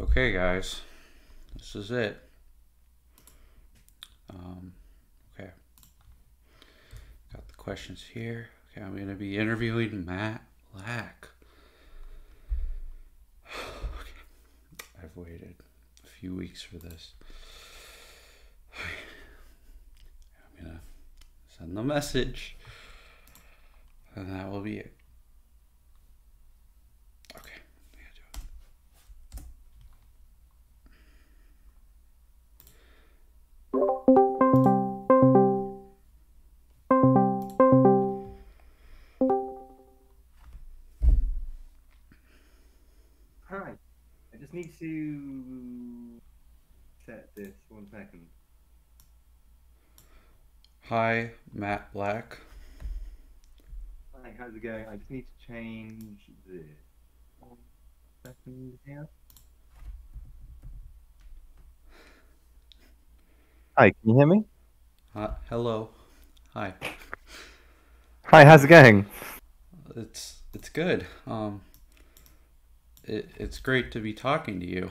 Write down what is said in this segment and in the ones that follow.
Okay, guys, this is it. Um, okay, got the questions here. Okay, I'm gonna be interviewing Matt Black. okay. I've waited a few weeks for this. I'm gonna send the message, and that will be it. Hi, Matt Black. Hi, how's it going? I just need to change the One second here. Hi, can you hear me? Uh, hello. Hi. Hi, how's it going? It's it's good. Um, it, it's great to be talking to you.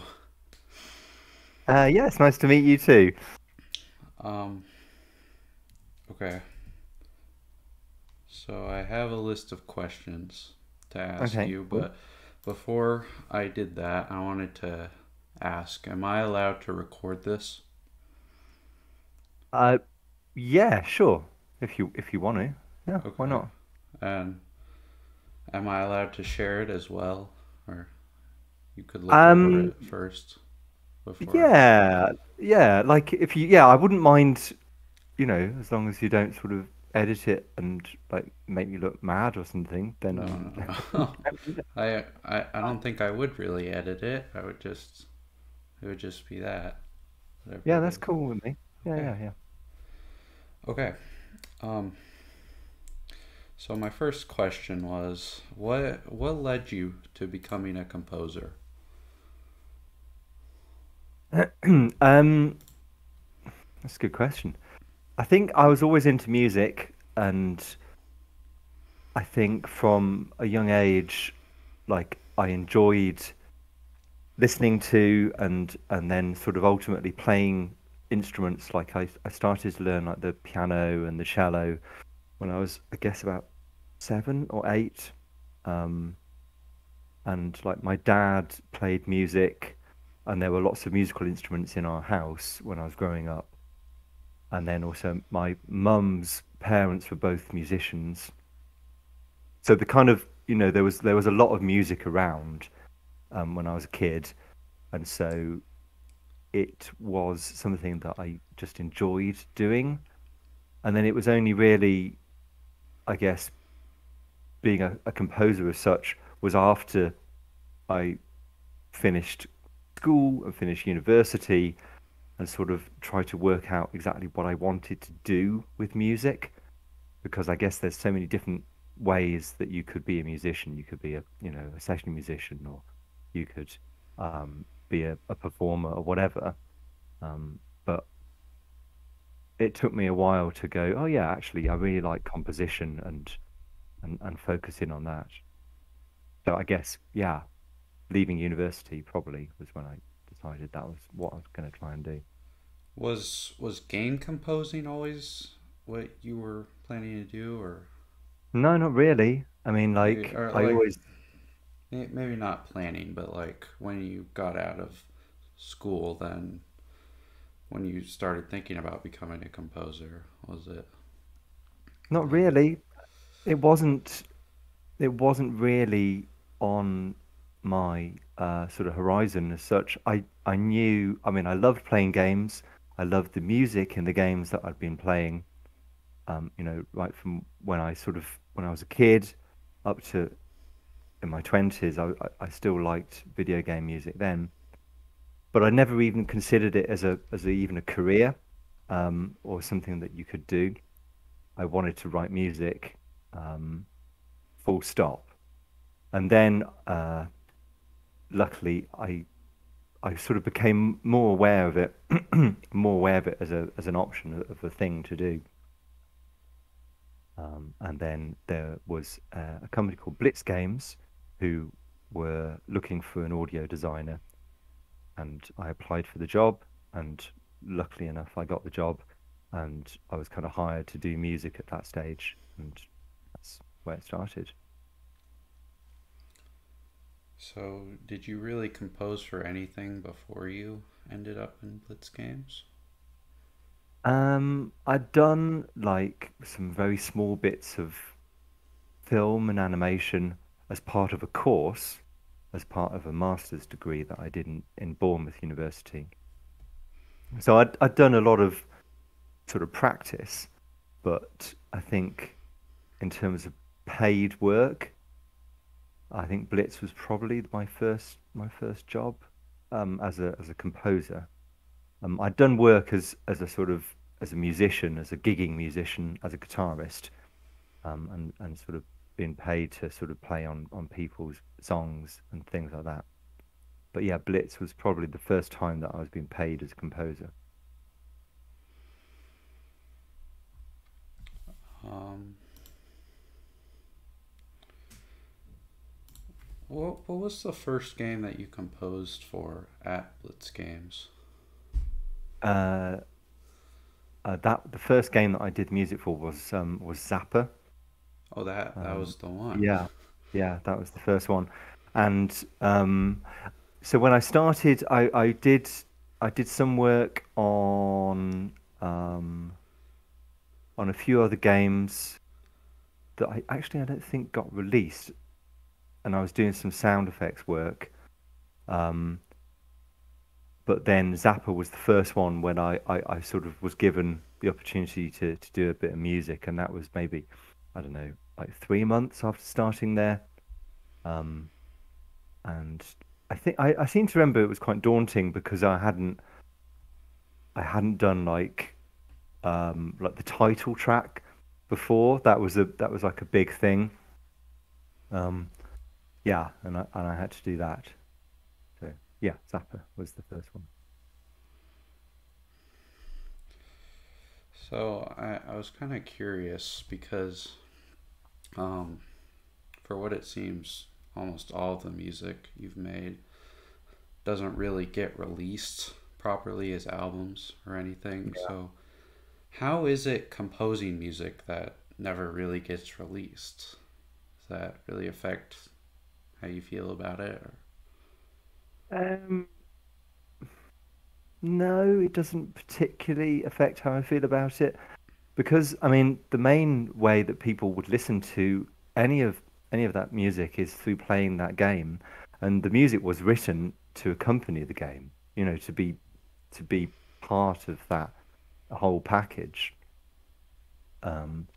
Uh, yeah, it's nice to meet you too. Um, okay. So I have a list of questions to ask Okay, you, but before I did that, I wanted to ask, am I allowed to record this? Uh, yeah, sure. If you if you want to, yeah, why not? And am I allowed to share it as well? Or you could look Um, over it first before. Yeah, yeah. Like if you, yeah, I wouldn't mind, you know, as long as you don't sort of edit it and like make me look mad or something. Then No, no, no. I, I I don't think I would really edit it. I would just it would just be that. Whatever yeah, that's cool with me. Yeah, Okay. yeah, yeah. Okay. Um so my first question was what what led you to becoming a composer? Um, that's a good question. I think I was always into music, and I think from a young age, like I enjoyed listening to and and then sort of ultimately playing instruments. Like I I started to learn like the piano and the cello when I was I guess about seven or eight. Um, and like my dad played music and there were lots of musical instruments in our house when I was growing up. And then also my mum's parents were both musicians. So the kind of, you know, there was there was a lot of music around um, when I was a kid, and so it was something that I just enjoyed doing. And then it was only really, I guess, being a, a composer as such was after I finished school and finished university and sort of try to work out exactly what I wanted to do with music because I guess there's so many different ways that you could be a musician. You could be a you know a session musician or you could um, be a, a performer or whatever. Um, but it took me a while to go, oh yeah, actually I really like composition and and, and focusing on that. So I guess yeah, leaving university probably was when I decided that was what I was going to try and do. Was was game composing always what you were planning to do or No, not really. I mean, like or I like always maybe not planning, but like when you got out of school then when you started thinking about becoming a composer, was it not really. It wasn't. It wasn't really on my uh, sort of horizon as such. I I knew. I mean, I loved playing games. I loved the music in the games that I'd been playing. Um, you know, right from when I sort of when I was a kid up to in my twenties, I, I I still liked video game music then. But I never even considered it as a as a, even a career um, or something that you could do. I wanted to write music, um, full stop. And then, uh, luckily, I I sort of became more aware of it, more aware of it as a as an option of a thing to do. Um, and then there was uh, a company called Blitz Games who were looking for an audio designer. and I applied for the job, and luckily enough, I got the job, and I was kind of hired to do music at that stage, and that's where it started. So, did you really compose for anything before you ended up in Blitz Games? Um, I'd done like some very small bits of film and animation as part of a course, as part of a master's degree that I did in, in Bournemouth University. So I'd, I'd done a lot of sort of practice, but I think in terms of paid work, I think Blitz was probably my first my first job um, as a as a composer. Um, I'd done work as as a sort of as a musician, as a gigging musician, as a guitarist, um, and and sort of being paid to sort of play on on people's songs and things like that. But yeah, Blitz was probably the first time that I was being paid as a composer. Um, what what was the first game that you composed for at Blitz Games? Uh, uh, that the first game that I did music for was um, was Zapper. Oh, that that Um, was the one. yeah, yeah, that was the first one, and um, so when I started, I, I did I did some work on um, on a few other games that I actually I don't think got released, and I was doing some sound effects work. Um, but then Zapper was the first one when I, I, I sort of was given the opportunity to, to do a bit of music, and that was maybe, I don't know, like three months after starting there. Um, and I think I, I seem to remember it was quite daunting because I hadn't I hadn't done like um, like the title track before. That was a that was like a big thing. Um, yeah, and I and I had to do that. So yeah, Zapper was the first one. So I, I was kind of curious because, um, for what it seems, almost all of the music you've made doesn't really get released properly as albums or anything. Yeah. So, how is it composing music that never really gets released? Does that really affect how you feel about it? Or... Um, no, it doesn't particularly affect how I feel about it because I mean the main way that people would listen to any of any of that music is through playing that game, and the music was written to accompany the game. You know, to be to be part of that whole package. Um,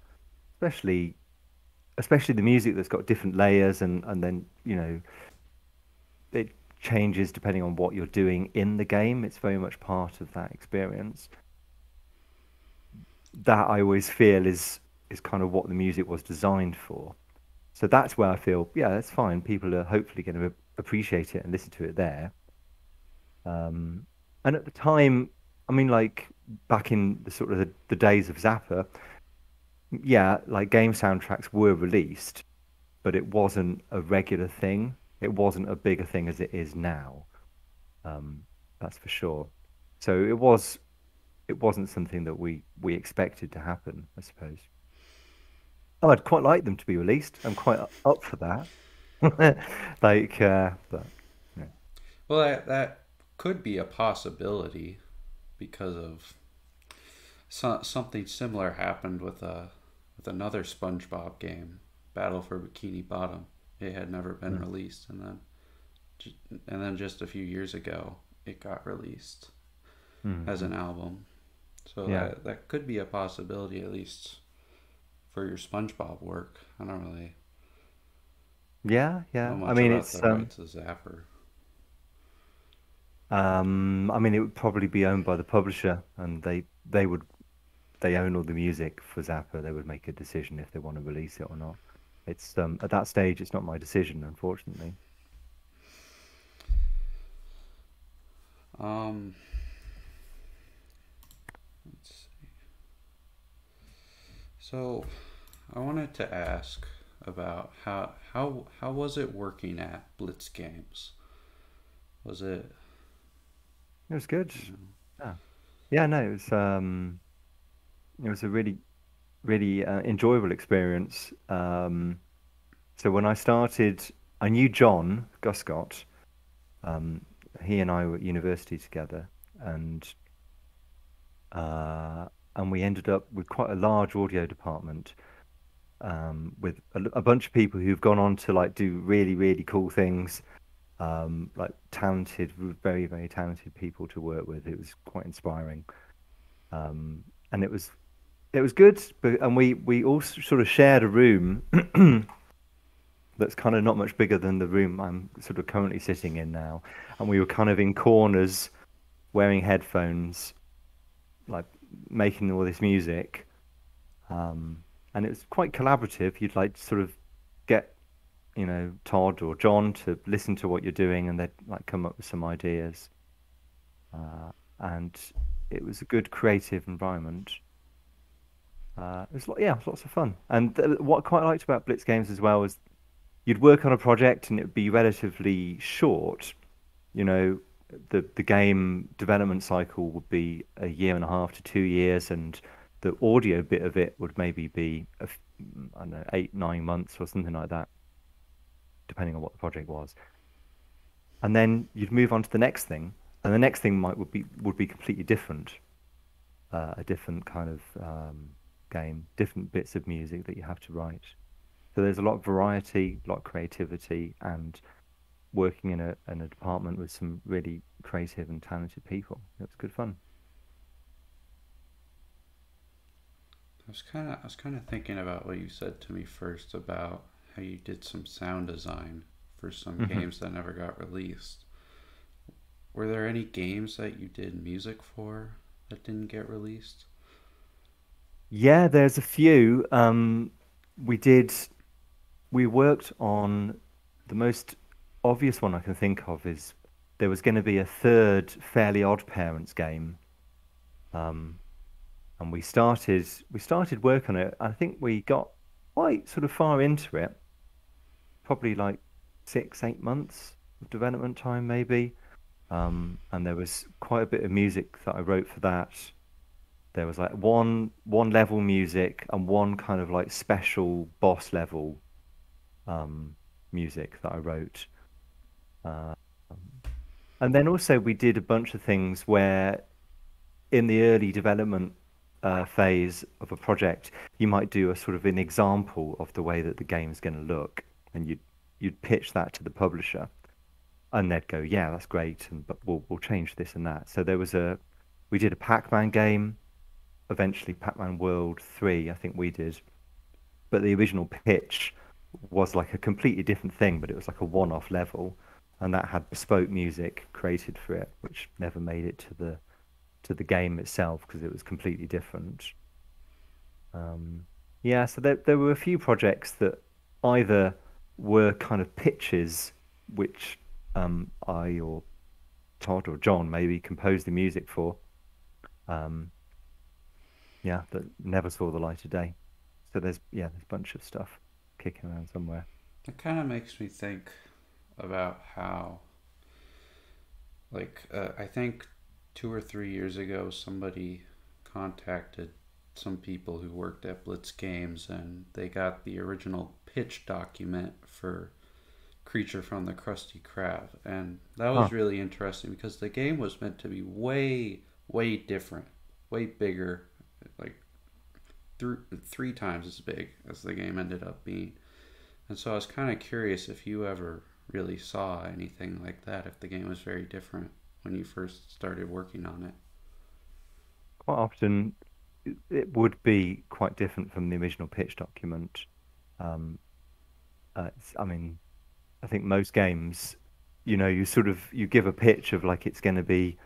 especially especially the music that's got different layers and and then you know it changes depending on what you're doing in the game. It's very much part of that experience. That I always feel is is kind of what the music was designed for. So that's where I feel, yeah, that's fine. People are hopefully going to appreciate it and listen to it there. Um, and at the time, I mean, like back in the sort of the, the days of Zapper, yeah, like game soundtracks were released, but it wasn't a regular thing. It wasn't a bigger thing as it is now. Um, that's for sure. So it was, it wasn't something that we we expected to happen, I suppose. Oh, I'd quite like them to be released. I'm quite up for that. Like, uh, but yeah. Well, that that could be a possibility because of so, something similar happened with a with another SpongeBob game, Battle for Bikini Bottom. It had never been Mm. released, and then and then just a few years ago, it got released as an album. So Yeah. that that could be a possibility, at least for your SpongeBob work. I don't really Yeah, yeah. I mean, it's the um, Zapper. um, I mean, it would probably be owned by the publisher, and they they would they own all the music for Zapper. They would make a decision if they want to release it or not. It's um, at that stage, it's not my decision, unfortunately. Um, let's see. So, I wanted to ask about how how how was it working at Blitz Games? Was it It was good. Yeah, yeah. No, it was. Um, it was a really, really uh, enjoyable experience. Um, so when I started, I knew John Guscott. Um, he and I were at university together, and uh, and we ended up with quite a large audio department um, with a, a bunch of people who've gone on to like do really really cool things um, like talented, very very talented people to work with. It was quite inspiring, um, and it was it was good. But and we we all sort of shared a room that's kind of not much bigger than the room I'm sort of currently sitting in now, and we were kind of in corners, wearing headphones, like making all this music. Um, and it was quite collaborative. You'd like sort of get you know Todd or John to listen to what you're doing, and they'd like come up with some ideas. Uh, and it was a good creative environment. Uh, it was yeah, it lots of fun. And th- what I quite liked about Blitz Games as well was you'd work on a project and it'd be relatively short. You know, the the game development cycle would be a year and a half to two years, and the audio bit of it would maybe be a, I don't know eight nine months or something like that depending on what the project was. And then you'd move on to the next thing, and the next thing might would be would be completely different, uh, a different kind of um, game, different bits of music that you have to write. So there's a lot of variety, a lot of creativity, and working in a in a department with some really creative and talented people. It was good fun. I was kind of I was kind of thinking about what you said to me first about how you did some sound design for some mm-hmm. games that never got released. Were there any games that you did music for that didn't get released? Yeah, there's a few. Um, we did. We worked on the most obvious one I can think of is there was going to be a third Fairly OddParents game, um, and we started we started work on it. I think we got quite sort of far into it, probably like six, eight months of development time, maybe. Um, and there was quite a bit of music that I wrote for that. There was like one one level music and one kind of like special boss level um, music that I wrote. Uh, and then also we did a bunch of things where in the early development uh, phase of a project, you might do a sort of an example of the way that the game is going to look and you'd you'd pitch that to the publisher, and they'd go, "Yeah, that's great," and but we'll we'll change this and that. So there was a we did a Pac-Man game, eventually Pac-Man World Three, I think we did, but the original pitch was like a completely different thing, but it was like a one-off level, and that had bespoke music created for it, which never made it to the to the game itself because it was completely different. Um, yeah, so there there were a few projects that either were kind of pitches which um, I or Todd or John maybe composed the music for. Um, yeah, that never saw the light of day. So there's yeah, there's a bunch of stuff kicking around somewhere. It kind of makes me think about how, like, uh, I think two or three years ago, somebody contacted some people who worked at Blitz Games and they got the original pitch document for Creature from the Krusty Krab. And that was huh. really interesting because the game was meant to be way, way different, way bigger, like th- three times as big as the game ended up being. And so I was kind of curious if you ever really saw anything like that, if the game was very different when you first started working on it. Quite often, it would be quite different from the original pitch document. Um, uh, I mean, I think most games, you know, you sort of you give a pitch of like it's going to be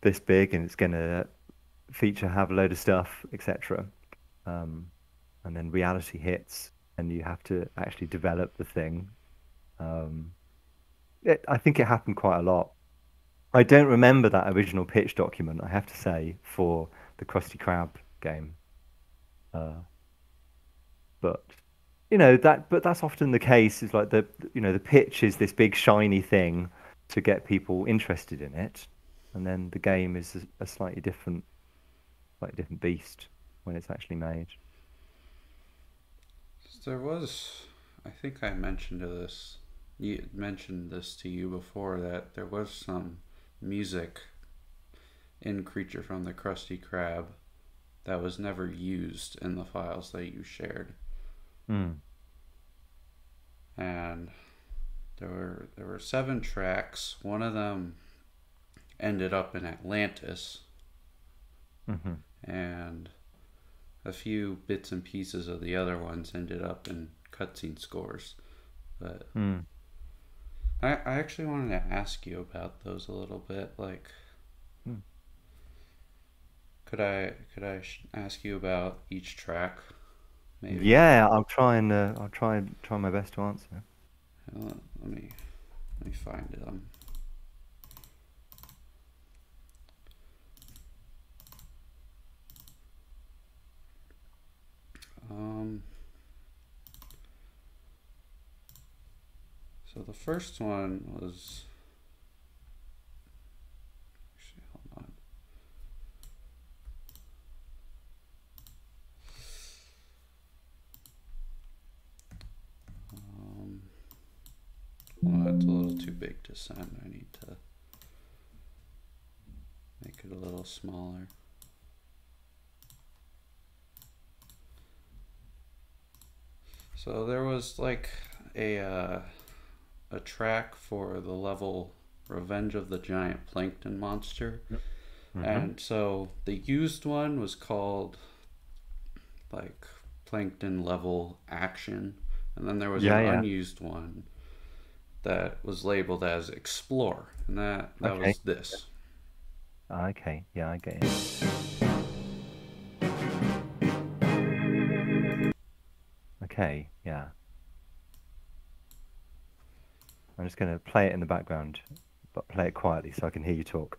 this big and it's going to feature have a load of stuff, etc. Um, and then reality hits, and you have to actually develop the thing. Um, it, I think it happened quite a lot. I don't remember that original pitch document. I have to say for the Krusty Krab game. Uh, but you know that, but that's often the case. Is like the you know the pitch is this big shiny thing, to get people interested in it, and then the game is a, a slightly different, slightly different beast when it's actually made. There was, I think I mentioned this, you mentioned this to you before that there was some music in Creature from the Krusty Krab that was never used in the files that you shared. Mm. And there were there were seven tracks. One of them ended up in Atlantis, hmm and a few bits and pieces of the other ones ended up in cutscene scores. But Mm. I, I actually wanted to ask you about those a little bit. Like, Hmm. could I could I ask you about each track? Maybe. Yeah, I'll try and uh, I'll try and try my best to answer. Let me let me find them. Um. So the first one was. Actually, hold on. Um. Well, it's a little too big to send. I need to make it a little smaller. So there was like a uh, a track for the level Revenge of the Giant Plankton Monster. Mhm. And so the used one was called like Plankton level action. And then there was Yeah, an yeah. unused one that was labeled as explore. And that, that Okay. was this. Okay, yeah, I get it. Okay, yeah. I'm just going to play it in the background, but play it quietly so I can hear you talk.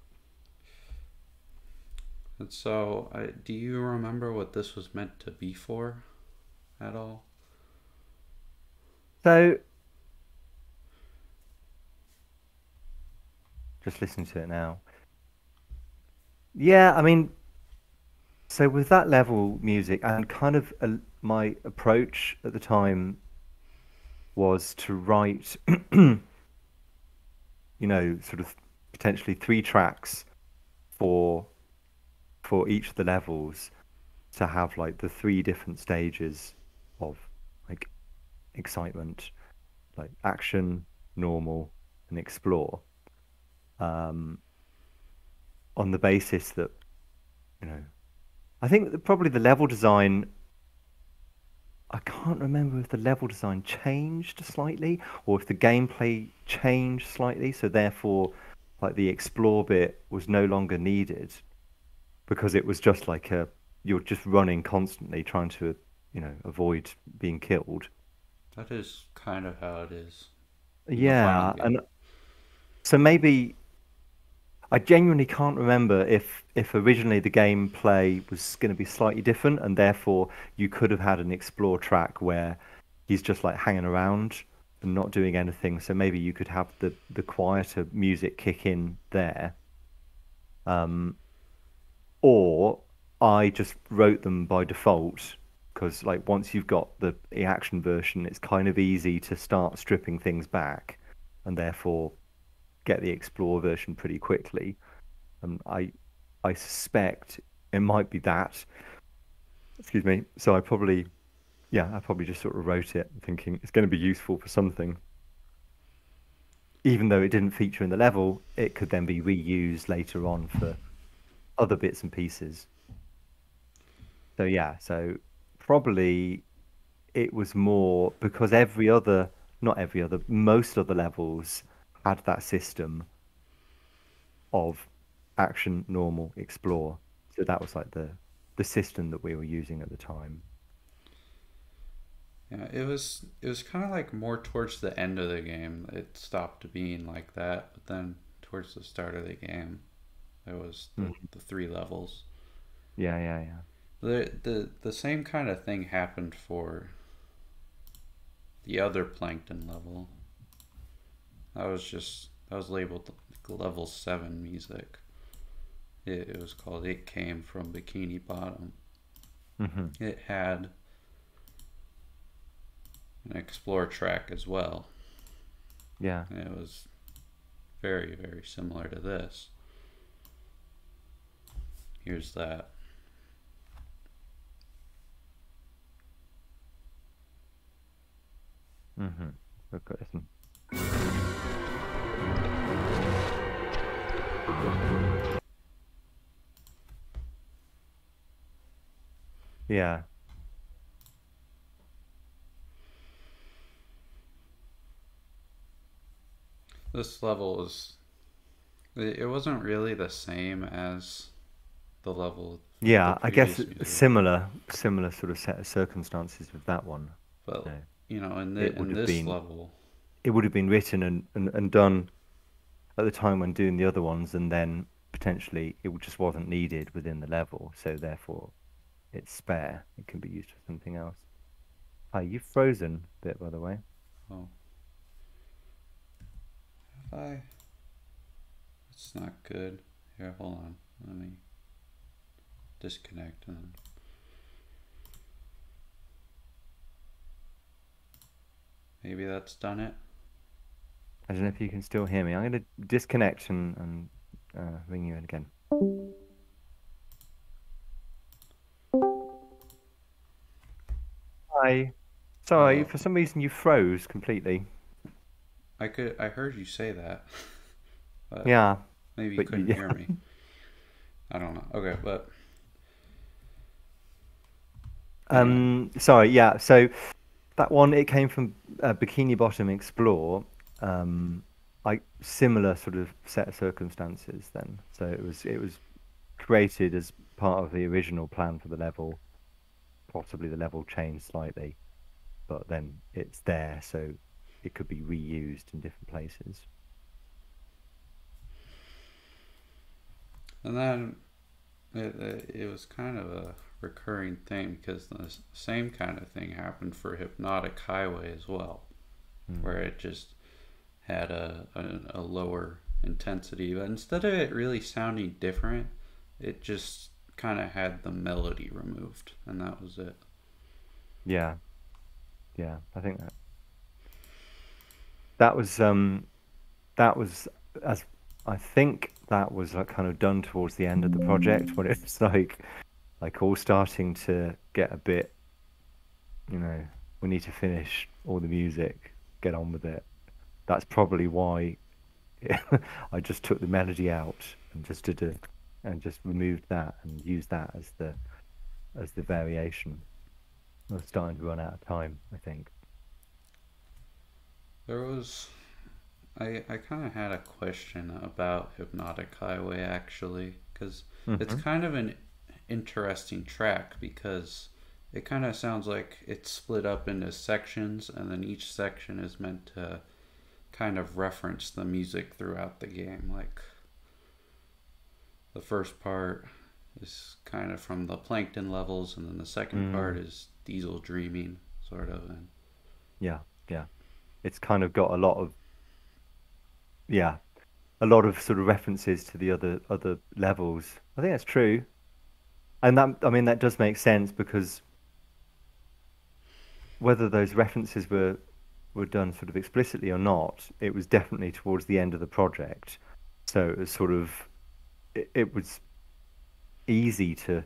And so I, do you remember what this was meant to be for at all? So, just listening to it now. Yeah, I mean, so with that level music and kind of uh, my approach at the time was to write, you know, sort of potentially three tracks for for each of the levels to have like the three different stages of like excitement, like action, normal, and explore. Um, on the basis that, you know, I think that probably the level design. I can't remember if the level design changed slightly or if the gameplay changed slightly, so therefore, like the explore bit was no longer needed because it was just like a you're just running constantly trying to, you know, avoid being killed. That is kind of how it is. Yeah, and so maybe I genuinely can't remember if if originally the gameplay was going to be slightly different, and therefore you could have had an explore track where he's just like hanging around and not doing anything. So maybe you could have the the quieter music kick in there, um, or I just wrote them by default because like once you've got the, the action version, it's kind of easy to start stripping things back, and therefore get the explore version pretty quickly. And I I suspect it might be that. Excuse me. So I probably yeah, I probably just sort of wrote it thinking it's going to be useful for something. Even though it didn't feature in the level, it could then be reused later on for other bits and pieces. So yeah, so probably it was more because every other, not every other, most other levels had that system of action, normal, explore. So that was like the the system that we were using at the time. Yeah, it was it was kind of like more towards the end of the game. It stopped being like that, but then towards the start of the game, it was the, Mhm. the three levels. Yeah, yeah, yeah. The the the same kind of thing happened for the other plankton level. That was just that was labeled level seven music. It, it was called "It Came from Bikini Bottom." Mm-hmm. It had an explore track as well. Yeah. It was very, very similar to this. Here's that. Mm-hmm. Got listen. Yeah. This level is. It wasn't really the same as the level. Yeah, the I guess music. similar, similar sort of set of circumstances with that one. But So you know, in, the, in this been- level, it would have been written and, and, and done at the time when doing the other ones, and then potentially it just wasn't needed within the level, so therefore it's spare. It can be used for something else. Hi, you've frozen a bit, by the way. oh, have I? It's not good. Here, hold on. Let me disconnect and. Maybe that's done it. I don't know if you can still hear me. I'm going to disconnect and, and uh, ring you in again. Hi. Sorry, for some reason you froze completely. I could. I heard you say that. Yeah. Maybe you couldn't you- hear me. I don't know. Okay, but Um, sorry, yeah. So that one, it came from uh, Bikini Bottom Explore. Um, like similar sort of set of circumstances. Then, so it was it was created as part of the original plan for the level. Possibly the level changed slightly, but then it's there, so it could be reused in different places. and then it, it, was kind of a recurring thing because the same kind of thing happened for Hypnotic Highway as well, Mm. where it just had a, a a lower intensity, but instead of it really sounding different, it just kind of had the melody removed, and that was it. Yeah, yeah, I think that that was um that was as I think that was like kind of done towards the end of the project when it's like like all starting to get a bit you know we need to finish all the music get on with it that's probably why I just took the melody out and just did a and just removed that and used that as the as the variation I was starting to run out of time, I think. There was, I I kind of had a question about Hypnotic Highway actually, because it's Mhm. kind of an interesting track because it kind of sounds like it's split up into sections, and then each section is meant to kind of reference the music throughout the game. Like the first part is kind of from the Plankton levels, and then the second Mm. part is Diesel Dreaming, sort of, and Yeah, yeah. It's kind of got a lot of yeah, a lot of sort of references to the other other levels. I think that's true. And that I mean that does make sense because whether those references were were done sort of explicitly or not, it was definitely towards the end of the project. So it was sort of it, it was easy to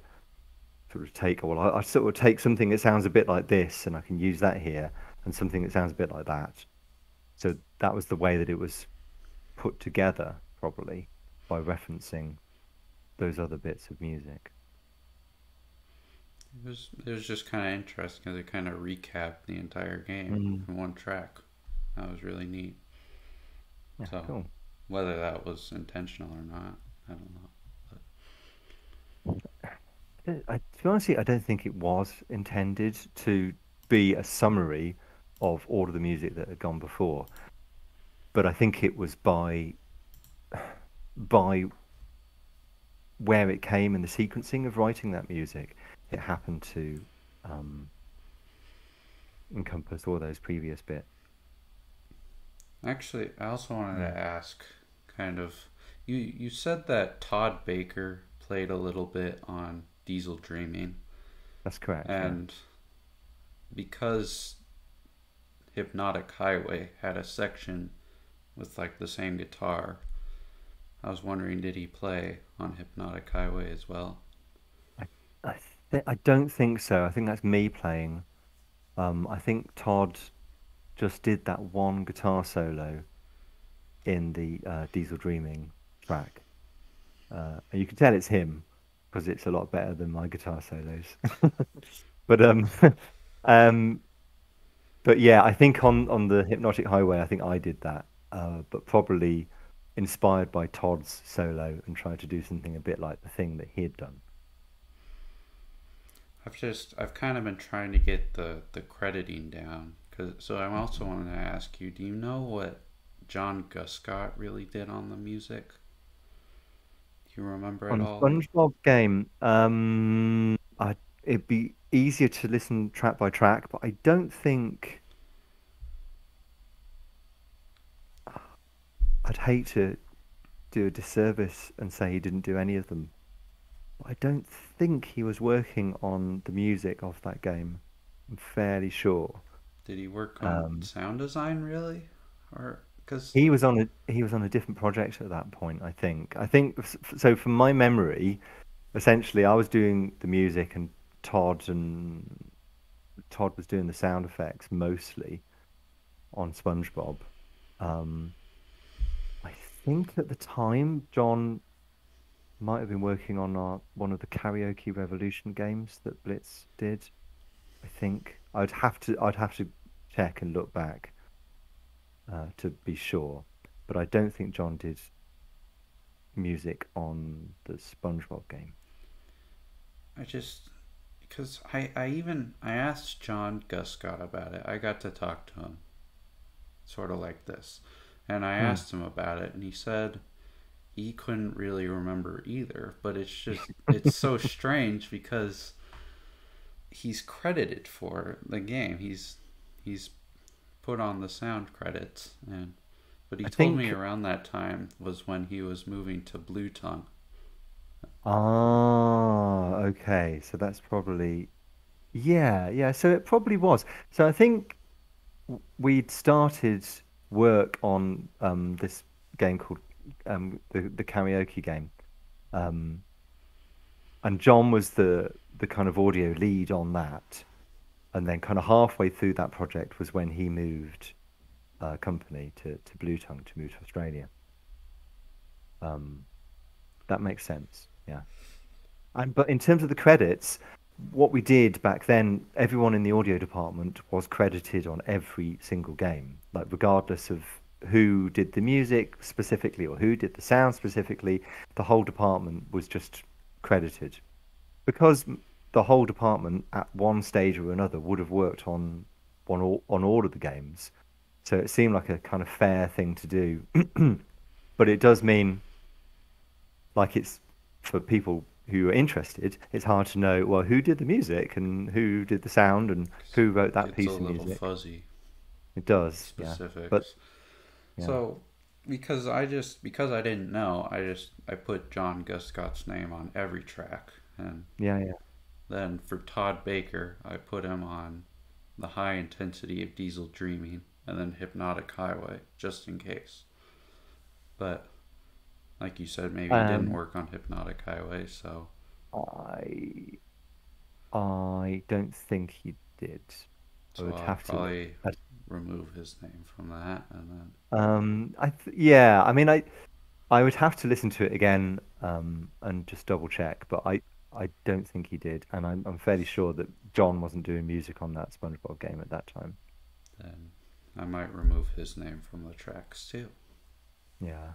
sort of take oh, well I, I sort of take something that sounds a bit like this and I can use that here and something that sounds a bit like that. So that was the way that it was put together probably by referencing those other bits of music. It was it was just kind of interesting because it kind of recapped the entire game Mm. in one track. That was really neat. Yeah, So- cool. Whether that was intentional or not, I don't know. I don't- I, to be honest, I don't think it was intended to be a summary of all of the music that had gone before, but I think it was by by where it came in the sequencing of writing that music, it happened to um, encompass all those previous bits. Actually, I also wanted to ask, kind of, you you said that Todd Baker played a little bit on Diesel Dreaming, That's correct. yeah. and because Hypnotic Highway had a section with like the same guitar, I was wondering, did he play on Hypnotic Highway as well? I th- I don't think so. I think that's me playing. Um, I think Todd just did that one guitar solo in the uh, Diesel Dreaming track, uh, and you can tell it's him because it's a lot better than my guitar solos. but um, um, but yeah, I think on on the Hypnotic Highway, I think I did that, uh, but probably inspired by Todd's solo and tried to do something a bit like the thing that he had done. I've just I've kind of been trying to get the the crediting down cuz so I'm also wanting to ask you do you know what John Guscott really did on the music? Do you remember at On all? SpongeBob game, um, I it'd be easier to listen track by track, but I don't think I'd hate to do a disservice and say he didn't do any of them. I don't think he was working on the music of that game. I'm fairly sure. Did he work on Um, sound design really? Or cuz He was on a he was on a different project at that point, I think. I think so. From my memory, essentially, I was doing the music, and Todd and Todd was doing the sound effects mostly on SpongeBob. Um, I think at the time, John might have been working on our, one of the Karaoke Revolution games that Blitz did. I think I'd have to I'd have to check and look back uh, to be sure, but I don't think John did music on the SpongeBob game. I just because I I even I asked John Guscott about it. I got to talk to him sort of like this. And I Hmm. asked him about it and he said he couldn't really remember either, but it's just it's so strange because he's credited for the game. He's he's put on the sound credits and but he I told me around that time was when he was moving to Blue Tongue. Ah, okay. So that's probably, yeah, yeah. So it probably was. So I think we'd started work on um, this game called um, the the karaoke game, um, and John was the the kind of audio lead on that. And then, kind of halfway through that project was when he moved uh, company to to Blue Tongue to move to Australia. Um, that makes sense. Yeah. And but in terms of the credits, what we did back then, everyone in the audio department was credited on every single game, like regardless of who did the music specifically or who did the sound specifically, the whole department was just credited. Because the whole department at one stage or another would have worked on on all, on all of the games. So it seemed like a kind of fair thing to do. but it does mean like it's for people who are interested, it's hard to know well who did the music and who did the sound and who wrote that piece. it's piece a of little music. fuzzy. It does, yeah. But yeah. So because I just because I didn't know, I just I put John Guscott's name on every track, and yeah, yeah. then for Todd Baker, I put him on the high intensity of Diesel Dreaming, and then Hypnotic Highway, just in case. But like you said, maybe he didn't Um, work on Hypnotic Highway, so I I don't think he did. I so would I'll have to. probably I'd- remove his name from that, and then Um, I th yeah, I mean, I I would have to listen to it again um, and just double check, but I I don't think he did, and I'm I'm fairly sure that John wasn't doing music on that SpongeBob game at that time. then I might remove his name from the tracks too. Yeah.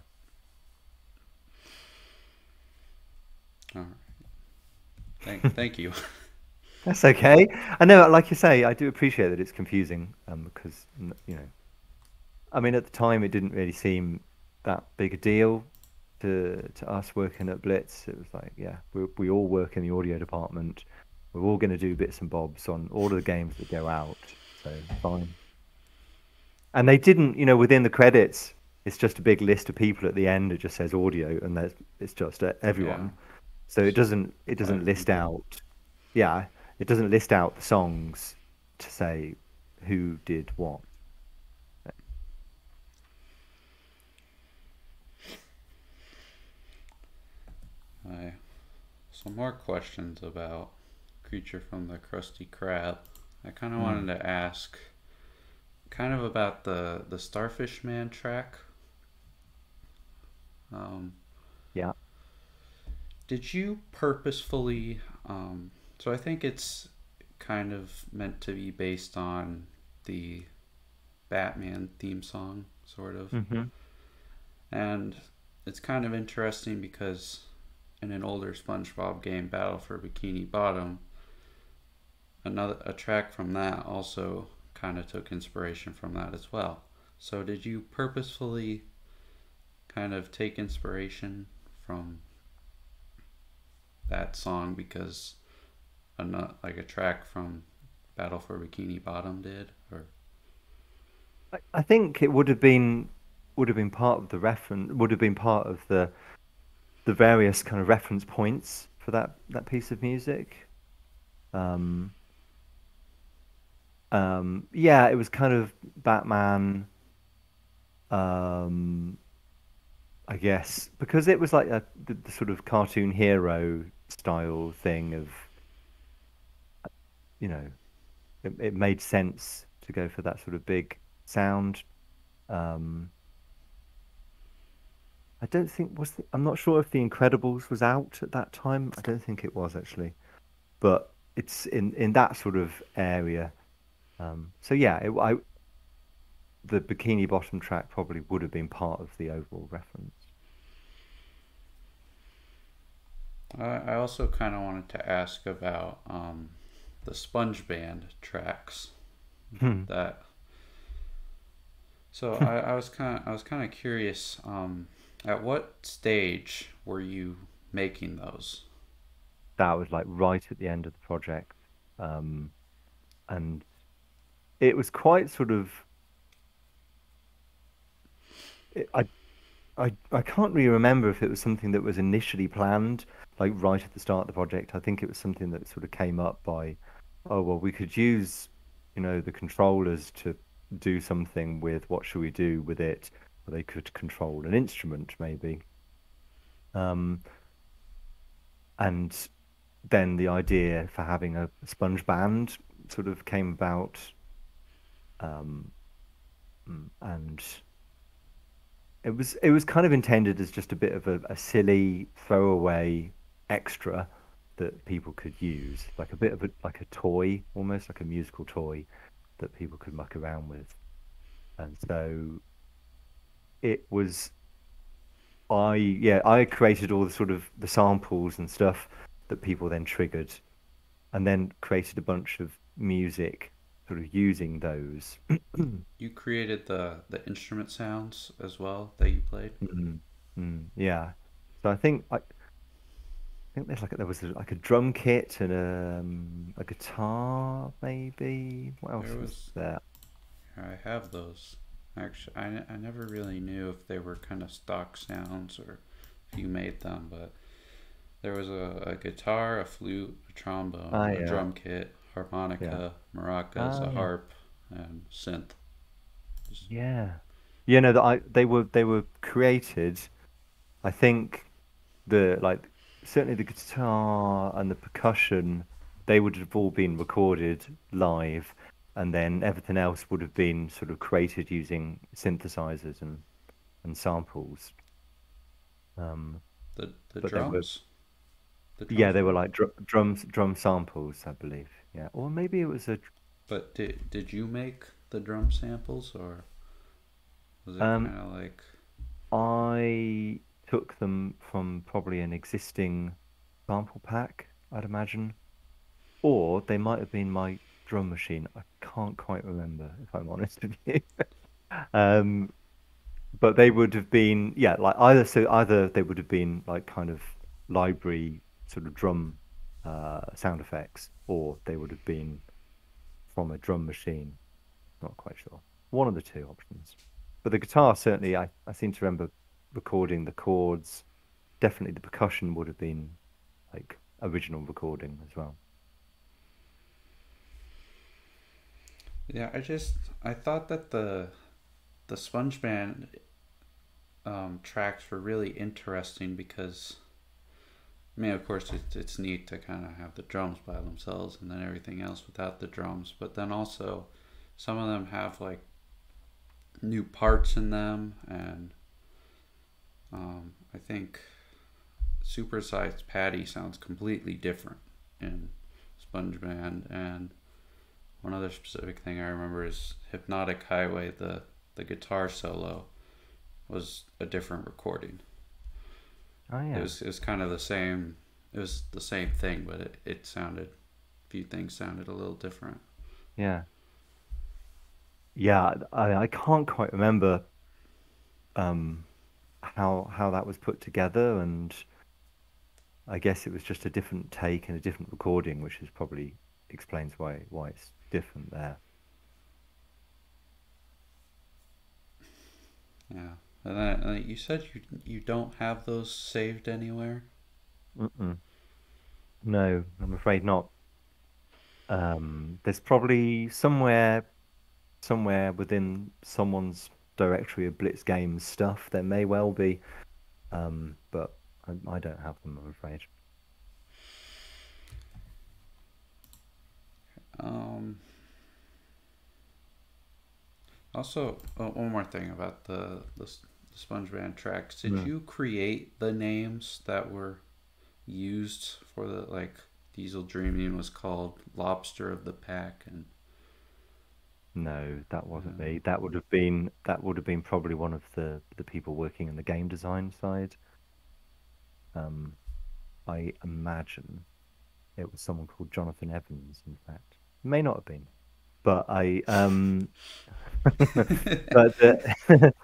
All right. Thank, thank you. That's okay. I know, like you say, I do appreciate that it's confusing um, because, you know, I mean, at the time it didn't really seem that big a deal to to us working at Blitz. It was like, yeah, we we all work in the audio department. We're all going to do bits and bobs on all of the games that go out. So fine. and they didn't, you know, within the credits, it's just a big list of people at the end. It just says audio, and there's it's just uh, everyone. So it doesn't it doesn't list out, yeah, it doesn't list out the songs to say who did what. I, some more questions about Creature from the Krusty Krab. I kind of Hmm. wanted to ask, kind of about the the Starfish Man track. Um, Yeah. Did you purposefully? Um, so I think it's kind of meant to be based on the Batman theme song, sort of. Mm-hmm. And it's kind of interesting because in an older SpongeBob game, Battle for Bikini Bottom, another a track from that also kind of took inspiration from that as well. So did you purposefully kind of take inspiration from that song because ano- like a track from Battle for Bikini Bottom did or I, I think it would have been would have been part of the reference would have been part of the the various kind of reference points for that that piece of music. Um, um, yeah, it was kind of Batman. Um, I guess because it was like a the, the sort of cartoon hero style thing of, you know, it, it made sense to go for that sort of big sound. Um, I don't think was the, I'm not sure if The Incredibles was out at that time. I don't think it was actually, but it's in in that sort of area. Um, so yeah, it, I the Bikini Bottom track probably would have been part of the overall reference. I also kind of wanted to ask about um, the Sponge Band tracks Hmm. that. So I, I was kind of I was kind of curious. Um, at what stage were you making those? that was like right at the end of the project um, and it was quite sort of it, I, I I can't really remember if it was something that was initially planned like right at the start of the project I think it was something that sort of came up by oh well we could use you know the controllers to do something with what should we do with it or they could control an instrument maybe. Um, and then the idea for having a sponge band sort of came about um, and it was it was kind of intended as just a bit of a, a silly throwaway extra that people could use like a bit of a like a toy almost like a musical toy that people could muck around with and so it was I yeah I created all the sort of the samples and stuff that people then triggered, and then created a bunch of music sort of using those. You created the the instrument sounds as well that you played. Mm, mm, yeah, so I think I think there's like there was a, like a drum kit and a, um, a guitar maybe. What else There was was- there? I have those. Actually, I, I never really knew if they were kind of stock sounds or if you made them, but there was a, a guitar, a flute, a trombone, Ah, a yeah. drum kit, harmonica, maracas, Ah, a yeah. harp, and synth. Yeah, yeah. No, that I they were they were created. I think the like certainly the guitar and the percussion they would have all been recorded live, and then everything else would have been sort of created using synthesizers and and samples. Um, The the they were- drums. Yeah, they were like dr- drums drum samples, I believe. Yeah, or maybe it was a But did did you make the drum samples or was it Um, kind of like I took them from probably an existing sample pack, I'd imagine. Or they might have been my drum machine. I can't quite remember, if I'm honest with you. um, but they would have been, yeah, like either so either they would have been like kind of library sort of drum uh, sound effects, or they would have been from a drum machine. Not quite sure. one of the two options. But the guitar certainly, I, I seem to remember recording the chords. Definitely, the percussion would have been like original recording as well. Yeah, I just I thought that the the Sponge Band um, tracks were really interesting because I mean, of course, it's it's neat to kind of have the drums by themselves and then everything else without the drums. But then also, some of them have like new parts in them, and um, I think Supersized Patty sounds completely different in Sponge Band. And one other specific thing I remember is Hypnotic Highway. The the guitar solo was a different recording. Oh yeah. It was it was kind of the same. It was the same thing, but it, it sounded. A few things sounded a little different. Yeah. Yeah, I I can't quite remember um how how that was put together and I guess it was just a different take and a different recording, which is probably explains why why it's different there. Yeah. And uh, you said you you don't have those saved anywhere. Mm-mm. No, I'm afraid not. Um, there's probably somewhere somewhere within someone's directory of Blitz Games stuff. There may well be, um, but I, I don't have them. I'm afraid. Um. Also, uh, one more thing about the the, the tracks. Did Yeah. you create the names that were used for the like Diesel Dreaming was called Lobster of the Pack and No, that wasn't me. That would have been that would have been probably one of the the people working in the game design side. Um, I imagine it was someone called Jonathan Evans. In fact, may not have been, but I um, but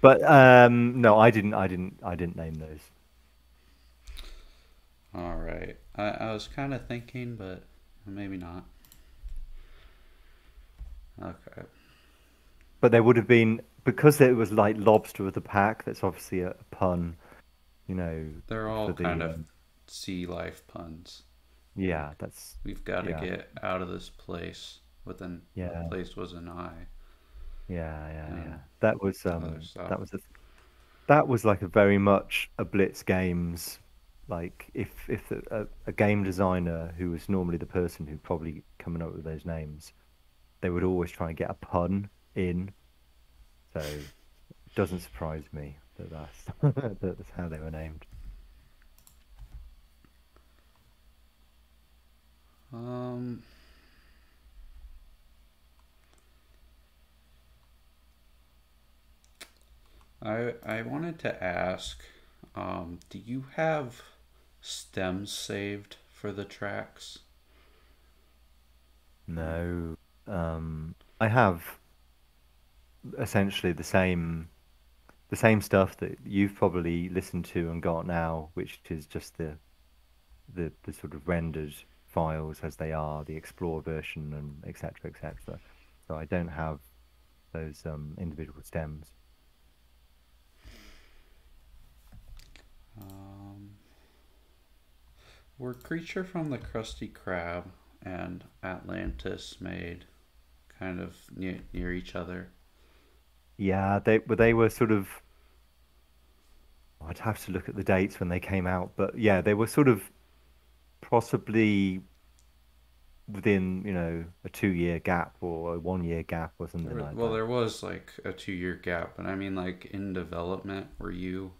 but um, no, I didn't. I didn't. I didn't name those. All right. I, I was kind of thinking, but maybe not. Okay. But there would have been because it was like lobster of the pack. That's obviously a, a pun, you know, They're all the kind of sea life puns. yeah. That's We've got to Yeah. get out of this place. With an Yeah. place was an eye. Yeah, yeah, Yeah. yeah. That was um that was a that was like a very much a Blitz Games like if if a, a, a game designer who was normally the person who probably coming up with those names, they would always try and get a pun in. So it doesn't surprise me that that's that that's how they were named. Um. I I wanted to ask, um, do you have stems saved for the tracks? No, um, I have essentially the same the same stuff that you've probably listened to and got now, which is just the the, the sort of rendered files as they are, the Explore version and etc. etc. So I don't have those um, individual stems. Um, were Creature from the Krusty Krab and Atlantis made kind of near, near each other? Yeah, they they were sort of. Oh, I'd have to look at the dates when they came out, but yeah, they were sort of possibly within, you know, a two-year gap or a one-year gap or something There- like well, that. there was like a two year gap, but I mean, like in development, were you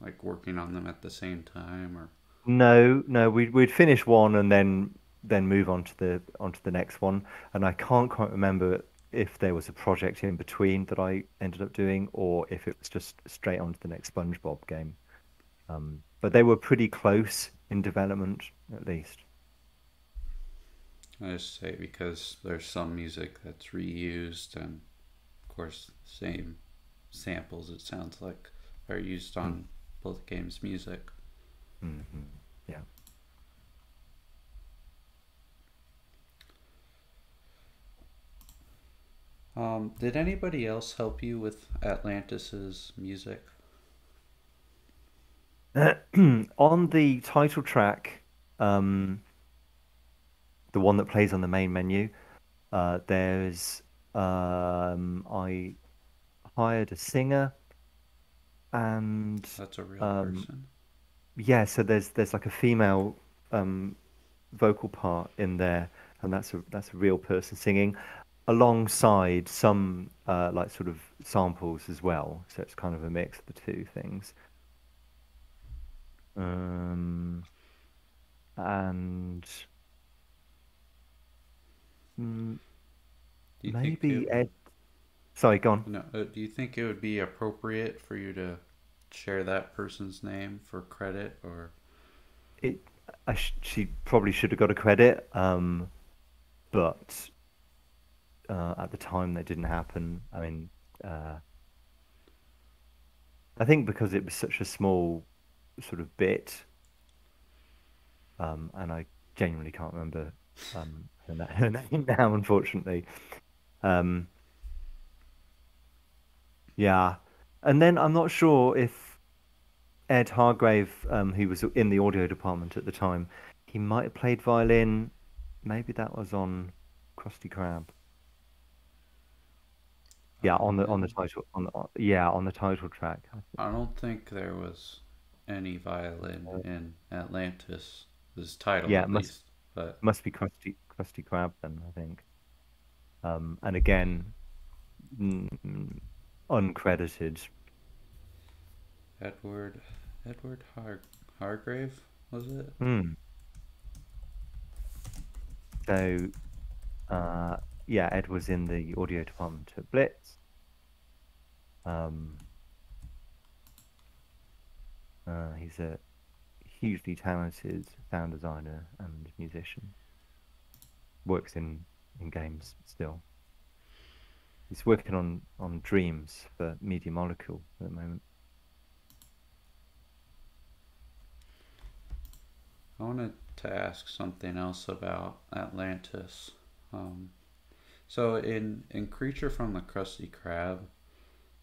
like working on them at the same time, or No, no, we'd we'd finish one and then then move on to the onto the next one. And I can't quite remember if there was a project in between that I ended up doing or if it was just straight on to the next SpongeBob game. Um, but they were pretty close in development, at least. I just say because there's some music that's reused, and of course, same samples. It sounds like are used on both games' music. hmm Yeah. Um, did anybody else help you with Atlantis's music? on the title track, um, the one that plays on the main menu, uh, there's um, I hired a singer, and That's a real um, person. yeah, so there's there's like a female um, vocal part in there, and that's a that's a real person singing, alongside some uh, like sort of samples as well. So it's kind of a mix of the two things. Um, and mm, Do you think maybe it Ed. Sorry, go on. no, uh, do you think it would be appropriate for you to share that person's name for credit or It, I sh she probably should have got a credit, um, but uh, at the time that didn't happen. I mean, uh, I think because it was such a small sort of bit, um, and I genuinely can't remember um, her, name now, unfortunately. Um, yeah, and then I'm not sure if Ed Hargrave, um, who was in the audio department at the time, he might have played violin. Maybe that was on Krusty Krab. Yeah, on the on the title on the, on- yeah on the title track. I I don't think there was any violin in Atlantis, this title Yeah, must least. But must be Krusty Krusty Krab then, I think. Um, and again, mm, mm, uncredited. Edward Edward Har Hargrave was it? Hmm. So, uh, yeah, Ed was in the audio department at Blitz. Um, uh, he's a hugely talented sound designer and musician. Works in, in games still. He's working on, on Dreams for Media Molecule at the moment. I wanted to ask something else about Atlantis. Um, so in in Creature from the Krusty Krab,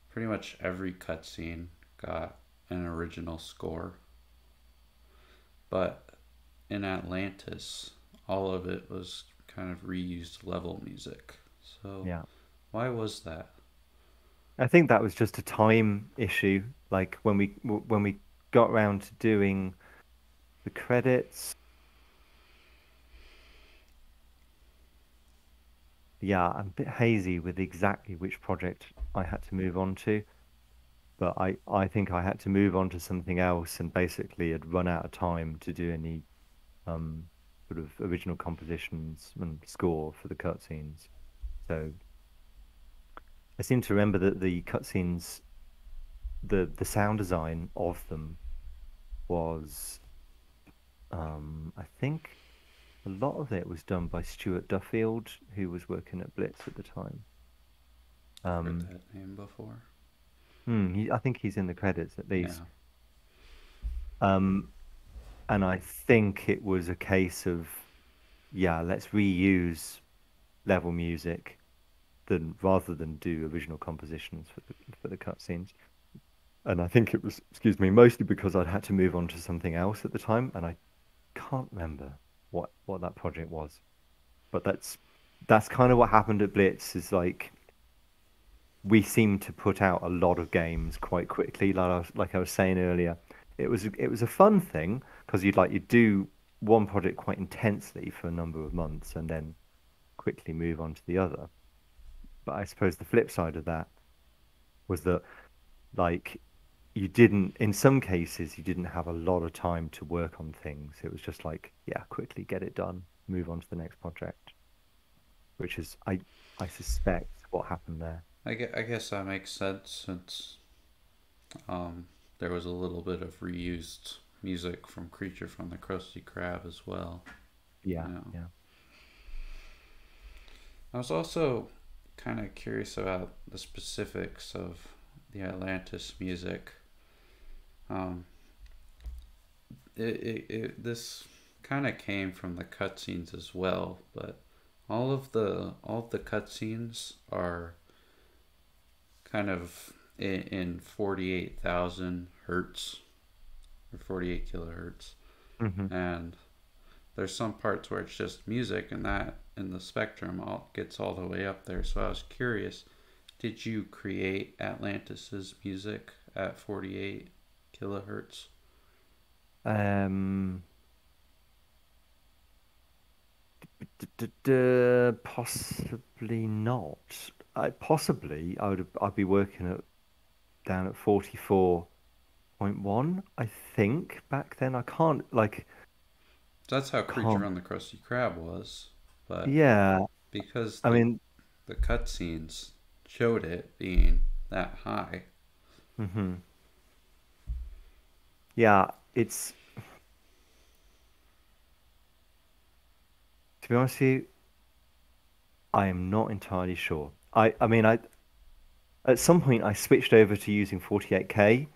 pretty much every cutscene got an original score, but in Atlantis, all of it was kind of reused level music. So Yeah. why was that? I think that was just a time issue. Like when we when we got round to doing the credits. Yeah, I'm a bit hazy with exactly which project I had to move on to, but I I think I had to move on to something else and basically had run out of time to do any um sort of original compositions and score for the cutscenes. So I seem to remember that the cutscenes, the the sound design of them was, um, I think, a lot of it was done by Stuart Duffield, who was working at Blitz at the time. Heard Um, that name before? hmm, he, I think he's in the credits at least. Yeah. Um, and I think it was a case of, yeah, let's reuse level music than rather than do original compositions for the for the cutscenes. And I think it was, excuse me, mostly because I'd had to move on to something else at the time, and I can't remember what what that project was. But that's that's kind of what happened at Blitz. Is like we seemed to put out a lot of games quite quickly. Like I was, like I was saying earlier, it was it was a fun thing because you'd like you do one project quite intensely for a number of months and then quickly move on to the other. But I suppose the flip side of that was that like you didn't in some cases you didn't have a lot of time to work on things. It was just like, yeah, quickly get it done, move on to the next project. Which is I I suspect what happened there. I guess, I guess that makes sense since um, there was a little bit of reused music from Creature from the Krusty Krab as well. Yeah, Yeah. yeah. I was also kind of curious about the specifics of the Atlantis music. Um, it, it, it this kind of came from the cutscenes as well, but all of the all of the cutscenes are kind of in, in 48,000 hertz or 48 kilohertz. hmm And there's some parts where it's just music, and that in the spectrum all gets all the way up there. So I was curious, did you create Atlantis's music at 48 kilohertz? Um, possibly not. I, possibly I would I'd be working at down at 44.1, I think back then. I can't like That's how Creature can't. on the Krusty Krab was, but Yeah, because I mean, the cutscenes showed it being that high. Mm hmm Yeah, it's to be honest with you, I am not entirely sure. I I mean, I at some point I switched over to using 48K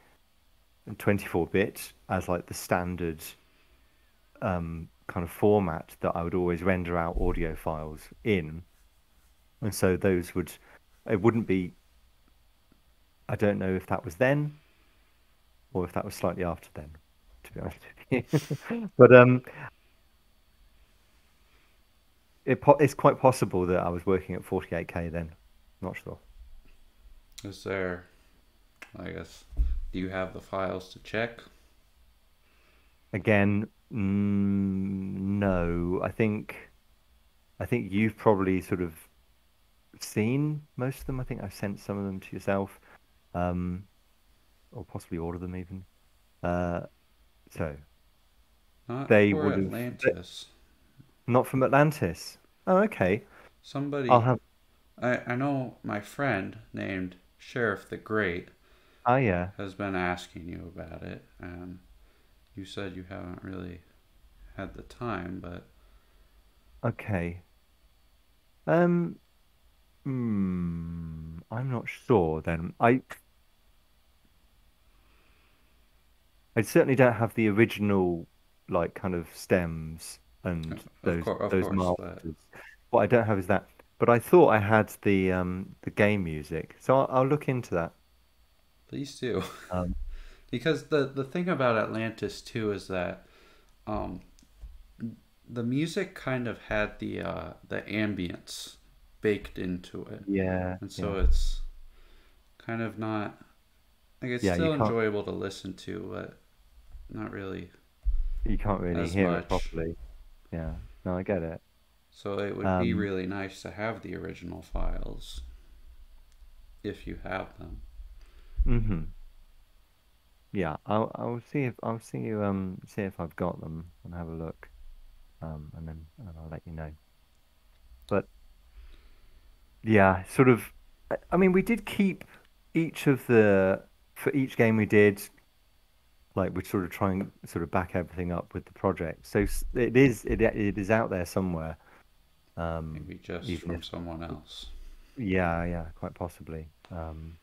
and 24-bit as like the standard um, kind of format that I would always render out audio files in, and so those would it wouldn't be. I don't know if that was then or if that was slightly after then, to be honest with you. But um, it po it's quite possible that I was working at 48K then. Not sure. Is there, I guess, do you have the files to check? Again, mm, no. I think I think you've probably sort of seen most of them. I think I've sent some of them to yourself, um, or possibly all of them even. Uh, so Not they would Atlantis. not from Atlantis. Oh, okay. Somebody. I'll have. I, I know my friend named Sheriff the Great Ah, yeah. has been asking you about it, and you said you haven't really had the time, but Okay. Um. Hmm. I'm not sure then. I I certainly don't have the original, like, kind of stems and of those course, those course, but. What I don't have is that. But I thought I had the um the game music, so I'll, I'll look into that. please do. Um. Because the the thing about Atlantis too is that um the music kind of had the uh the ambience baked into it. Yeah. And Yeah. so it's kind of not like it's Yeah. Still enjoyable to listen to, but not really you can't really hear it properly. Yeah. No, I get it. So it would be Um. really nice to have the original files if you have them. Mm-hmm. Yeah. I'll I'll see if I'll see you um see if I've got them and have a look. Um. And then and I'll let you know. But yeah, sort of. I I mean, we did keep each of the for each game we did. Like we're sort of trying sort of back everything up with the project. So it is it it is out there somewhere. Um, Maybe just from if someone else. yeah, yeah, quite possibly. Um,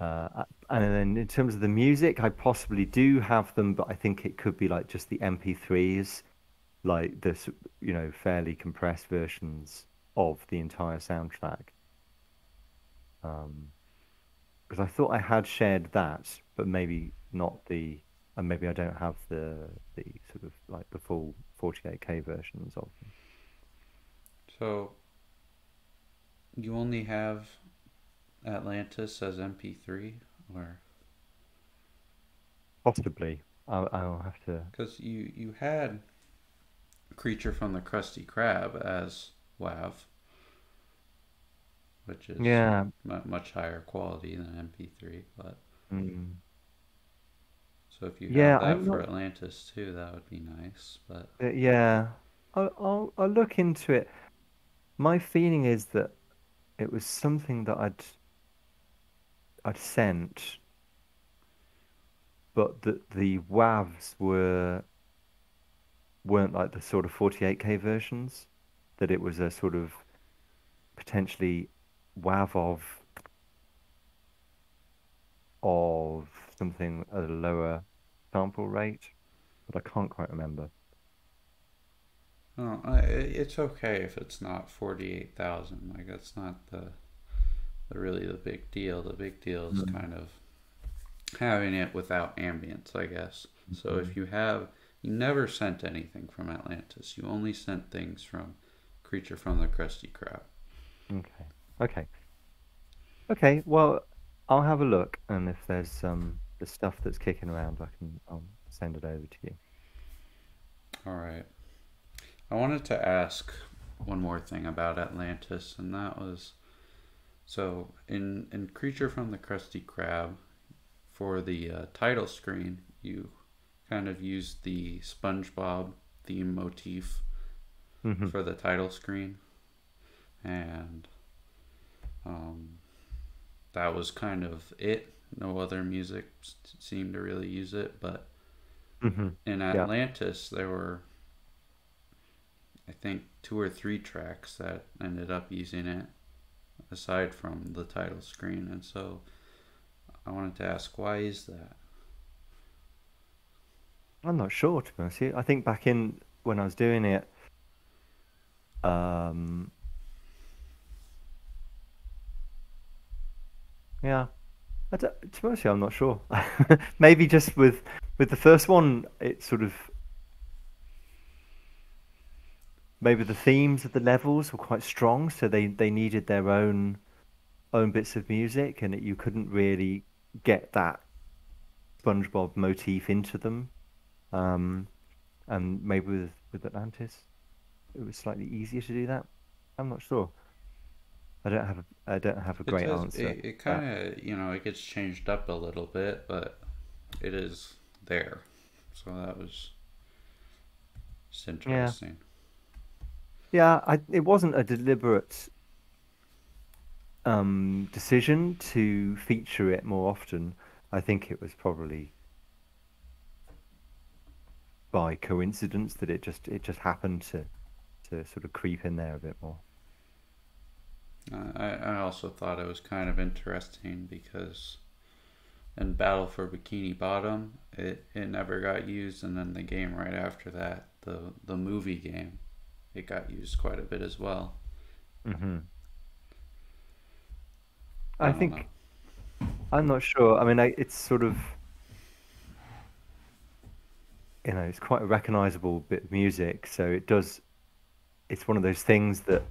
uh, and then in terms of the music, I possibly do have them, but I think it could be like just the MP3s, like this, you know, fairly compressed versions of the entire soundtrack. Um, because I thought I had shared that, but maybe not the, and maybe I don't have the the sort of like the full 48K versions of them. So you only have Atlantis as MP3 or Possibly. I'll, I'll have to. because you you had Creature from the Krusty Krab as WAV, which is Yeah. mu much higher quality than MP3. But Mm. so if you Yeah, have that I'm for not. Atlantis too, that would be nice. But uh, Yeah, I'll, I'll I'll look into it. My feeling is that it was something that I'd I'd sent, but that the WAVs were weren't like the sort of 48K versions. That it was a sort of potentially WAV of of something at a lower sample rate, but I can't quite remember. I, it's okay if it's not 48,000. Like that's not the the, really the big deal. The big deal is Mm. kind of having it without ambience, I guess. So Mm-hmm. if you have, you never sent anything from Atlantis. You only sent things from Creature from the Krusty Krab. Okay. Okay. Okay. Well, I'll have a look, and if there's um the stuff that's kicking around, I can I'll send it over to you. All right. I wanted to ask one more thing about Atlantis, and that was so in in Creature from the Krusty Krab, for the uh, title screen, you kind of used the SpongeBob theme motif Mhm. for the title screen, and um, that was kind of it. No other music seemed to really use it, but Mhm. in Yeah. Atlantis, there were, I think, two or three tracks that ended up using it, aside from the title screen. And so I wanted to ask, why is that? I'm not sure to be honest. I think back in when I was doing it, um, yeah, I to be honest, I'm not sure. Maybe just with with the first one, it sort of maybe the themes of the levels were quite strong, so they they needed their own own bits of music, and it, you couldn't really get that SpongeBob motif into them. Um, and maybe with with Atlantis, it was slightly easier to do that. I'm not sure. I don't have a, I don't have a great does, answer. it, it kind of, you know, it gets changed up a little bit, but it is there. So that was interesting. Yeah, I, it wasn't a deliberate um, decision to feature it more often. I think it was probably by coincidence that it just it just happened to to sort of creep in there a bit more. I, I also thought it was kind of interesting because in Battle for Bikini Bottom, it, it never got used, and then the game right after that, the the movie game, it got used quite a bit as well. hmm I I think know. I'm not sure. I mean, I, it's sort of you know, it's quite a recognizable bit of music, so it does. It's one of those things that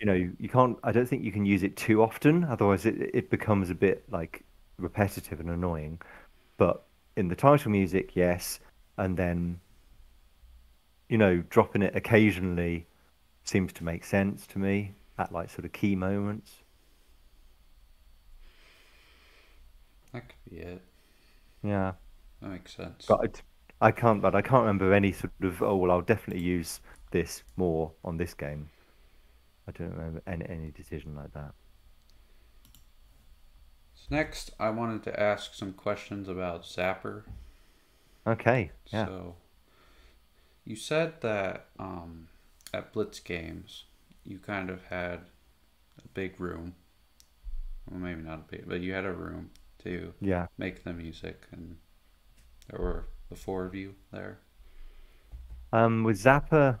you know you can't. I don't think you can use it too often, otherwise it it becomes a bit like repetitive and annoying. But in the title music, yes, and then you know, dropping it occasionally seems to make sense to me at like sort of key moments. That could be it. Yeah. That makes sense. But it, I can't. But I can't remember any sort of. Oh well, I'll definitely use this more on this game. I don't remember any any decision like that. So next, I wanted to ask some questions about Zapper. Okay. Yeah. So, you said that um, at Blitz Games, you kind of had a big room. Well, maybe not a big, but you had a room to Yeah. make the music, and there were the four of you there. Um, with Zapper,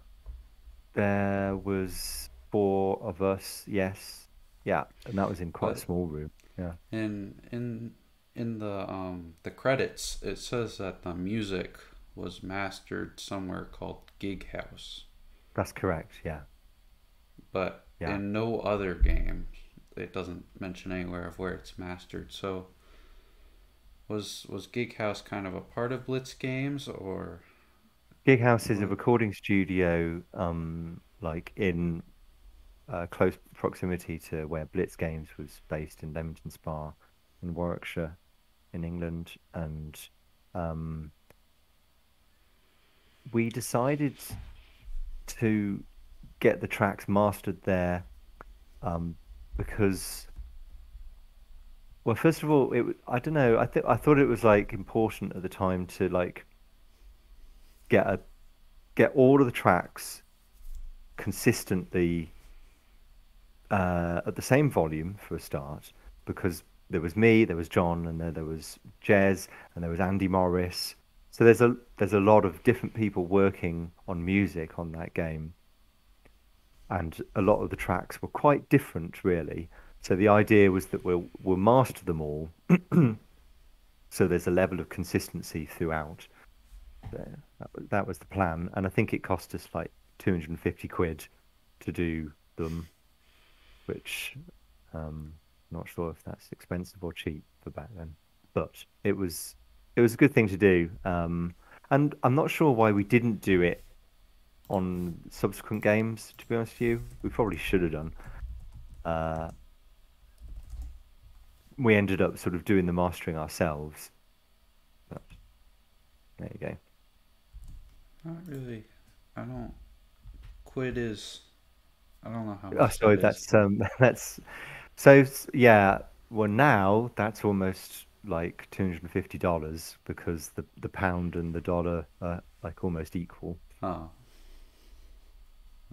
there was four of us. Yes. Yeah, and that was in quite a small room. Yeah. in in in the um the credits, it says that the music was mastered somewhere called Gig House, That's correct. Yeah. but Yeah. in no other game, it doesn't mention anywhere of where it's mastered. So. Was was Gig House kind of a part of Blitz Games, or Gig House is a recording studio, um, like in uh, close proximity to where Blitz Games was based in Leamington Spa, in Warwickshire, in England, and um, we decided to get the tracks mastered there um, because, well, first of all, it I don't know. I think I thought it was like important at the time to like get a get all of the tracks consistently uh, at the same volume for a start, because there was me, there was John, and there was Jez, and there was Andy Morris. So there's a there's a lot of different people working on music on that game, and a lot of the tracks were quite different, really. So the idea was that we'll we'll master them all, so there's a level of consistency throughout. Wa- that was the plan, and I think it cost us like 250 quid to do them, which um, not sure if that's expensive or cheap for back then, but it was it was a good thing to do. Um, and I'm not sure why we didn't do it on subsequent games. To be honest with you, we probably should have done. Uh, we ended up sort of doing the mastering ourselves. But there you go. Not really. I don't. Quid is. I don't know how much. Oh, sorry, that that's um, that's so yeah. Well, now that's almost like two hundred and fifty dollars because the the pound and the dollar are like almost equal. Oh,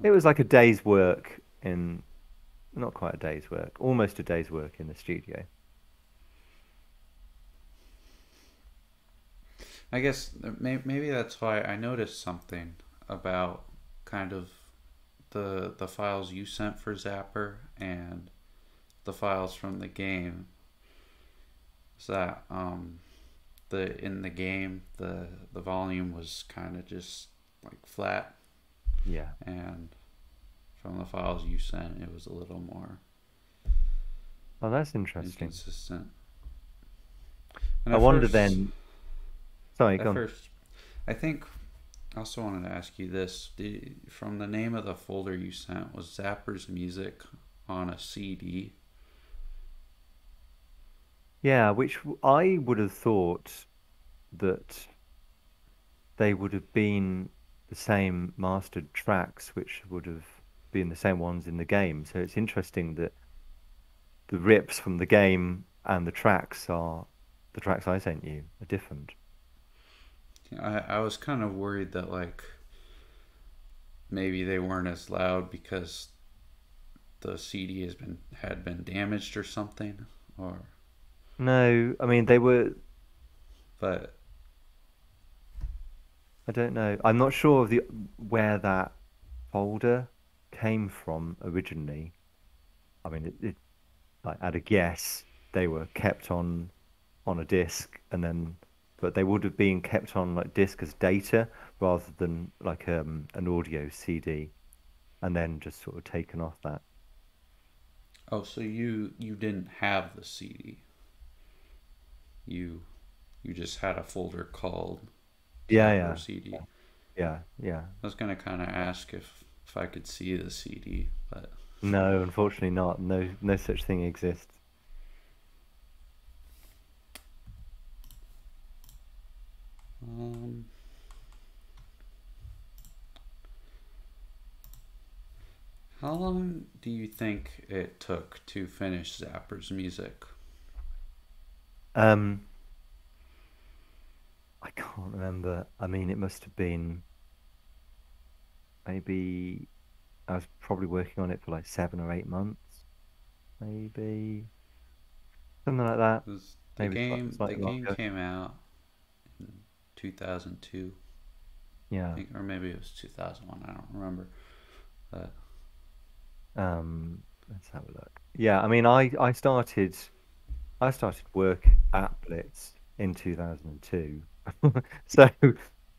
It was like a day's work in, not quite a day's work, almost a day's work in the studio. I guess maybe that's why I noticed something about kind of the the files you sent for Zapper and the files from the game. Is that um the in the game the the volume was kind of just like flat Yeah. and from the files you sent it was a little more Oh, that's interesting. Consistent. And I wonder then. Sorry, go on. first, I think I also wanted to ask you this: from the name of the folder you sent, was Zapper's music on a CD? Yeah, which I would have thought that they would have been the same mastered tracks, which would have been the same ones in the game. So it's interesting that the rips from the game and the tracks are the tracks I sent you are different. I I was kind of worried that like maybe they weren't as loud because the CD has been had been damaged or something, or No, I mean they were. but I don't know. I'm not sure of the where that folder came from originally. I mean, it, it like at a guess, they were kept on on a disk, and then, but they would have been kept on like disk as data rather than like um, an audio CD, and then just sort of taken off that. oh, so you you didn't have the CD. You you just had a folder called Yeah, yeah, CD. yeah, yeah. I was gonna kind of ask if if I could see the CD, but No, unfortunately not. No, no such thing exists. Um, how long do you think it took to finish Zapper's music? Um, I can't remember. I mean, it must have been maybe I was probably working on it for like seven or eight months, maybe something like that. the Maybe game the game came out 2002, I Yeah. think, or maybe it was 2001. I don't remember. But Um, let's have a look. Yeah, I mean, I I started I started work at Blitz in 2002. So,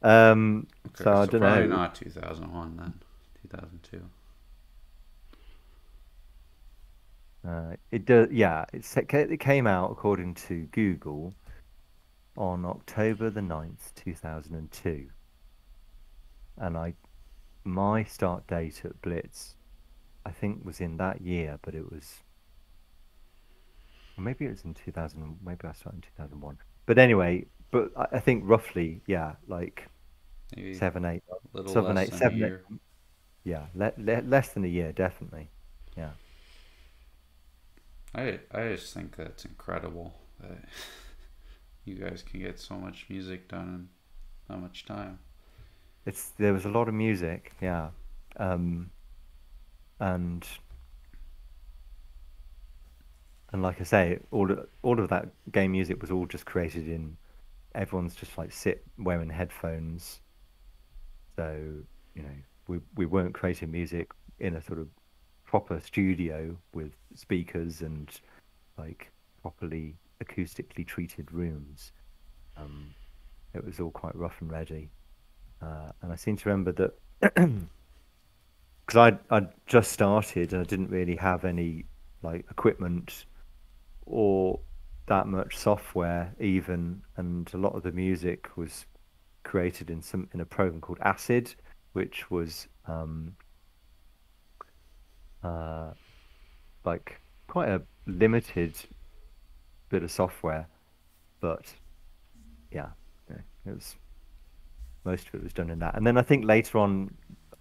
um, okay, so I don't probably know. not 2001 then. 2002. Uh, it does, yeah. It, it came out according to Google on October the 9th, 2002. And I, my start date at Blitz, I think was in that year, but it was, maybe it was in 2000, maybe I started in 2001. But anyway, but I, I think roughly, yeah, like Maybe seven, eight, a seven, less eight, than seven, a eight, yeah, le le less than a year, definitely. Yeah. I I just think that's incredible that you guys can get so much music done in that much time. It's there was a lot of music, yeah, um, and and like I say, all of, all of that game music was all just created in. Everyone's just like sit wearing headphones, so you know we we weren't creating music in a sort of proper studio with speakers and like properly acoustically treated rooms. Um, it was all quite rough and ready, uh, and I seem to remember that because I I just started and I didn't really have any like equipment or that much software even, and a lot of the music was created in some in a program called Acid, which was um, uh, like quite a limited bit of software, but yeah, it was most of it was done in that. And then I think later on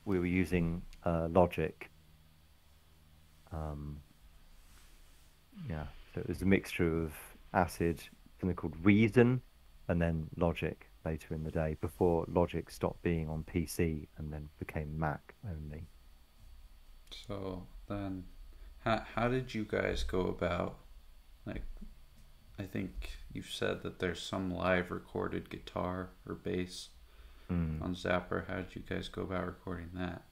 we were using uh, Logic. Um, yeah, so it was a mixture of Acid, something called Reason, and then Logic later in the day before Logic stopped being on PC and then became Mac only. So then, how how did you guys go about like? I think you've said that there's some live recorded guitar or bass Mm. on Zapper. How did you guys go about recording that?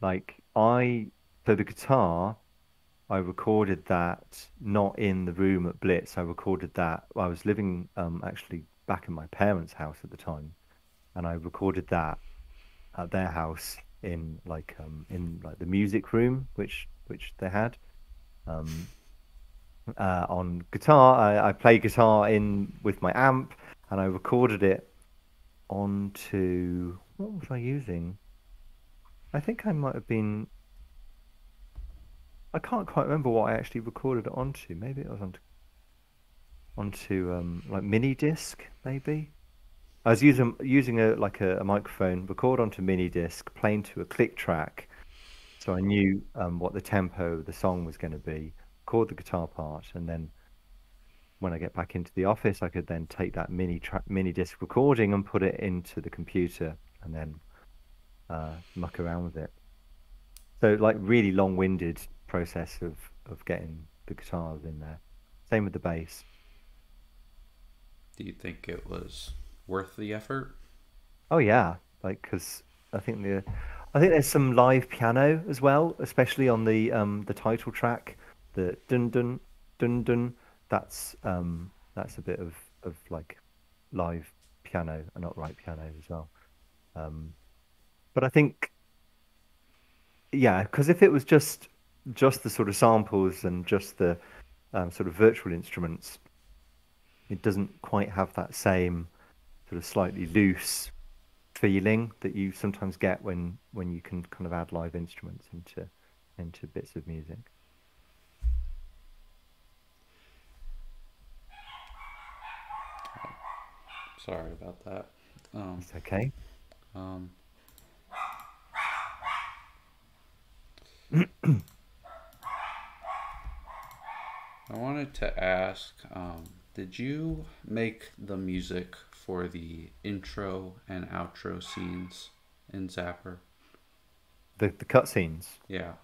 Like I, so the guitar, I recorded that not in the room at Blitz. I recorded that. I was living um, actually back in my parents' house at the time, and I recorded that at their house in like um, in like the music room, which which they had. Um, uh, on guitar, I, I play guitar in with my amp, and I recorded it onto what was I using? I think I might have been. I can't quite remember what I actually recorded it onto. Maybe it was onto onto um, like mini disc. Maybe I was using using a like a, a microphone, record onto mini disc, playing to a click track, so I knew um, what the tempo the song was going to be. Record the guitar part, and then when I get back into the office, I could then take that mini tra- mini disc recording and put it into the computer, and then uh, muck around with it. So like really long-winded process of of getting the guitars in there. Same with the bass. Do you think it was worth the effort? Oh yeah, like because I think the I think there's some live piano as well, especially on the um the title track, the dun dun dun dun. That's um that's a bit of of like live piano and upright piano as well. Um, but I think yeah, because if it was just just the sort of samples and just the um, sort of virtual instruments, it doesn't quite have that same sort of slightly loose feeling that you sometimes get when when you can kind of add live instruments into into bits of music. Sorry about that. Um, It's okay. um, I wanted to ask, um, did you make the music for the intro and outro scenes in Zapper? The the cutscenes. Yeah.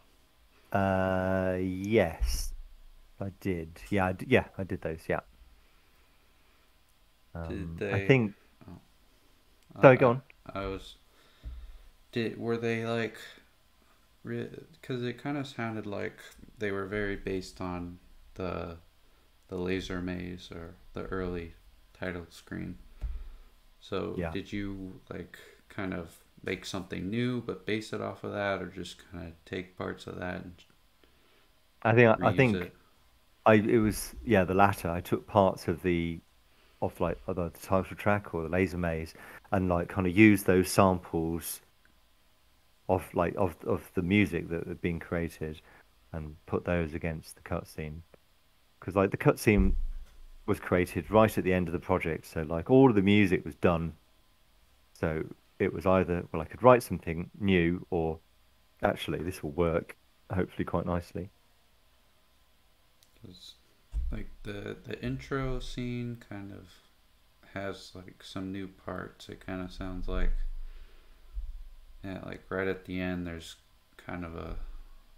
Uh, yes, I did. Yeah, I d- yeah, I did those. Yeah. Um, Did I think. I- Sorry, go on. I was. Did were they like? Because it kind of sounded like they were very based on the, the laser maze or the early title screen. So Yeah. did you like kind of make something new but base it off of that, or just kind of take parts of that and I think. I think. it? I it was yeah the latter. I took parts of the of like the title track or the laser maze and like kind of used those samples of like of of the music that had been created and put those against the cutscene. Because like the cutscene was created right at the end of the project so like all of the music was done. So it was either well I could write something new or actually this will work hopefully quite nicely. 'Cause, like the the intro scene kind of has like some new parts. It kind of sounds like yeah, like right at the end there's kind of a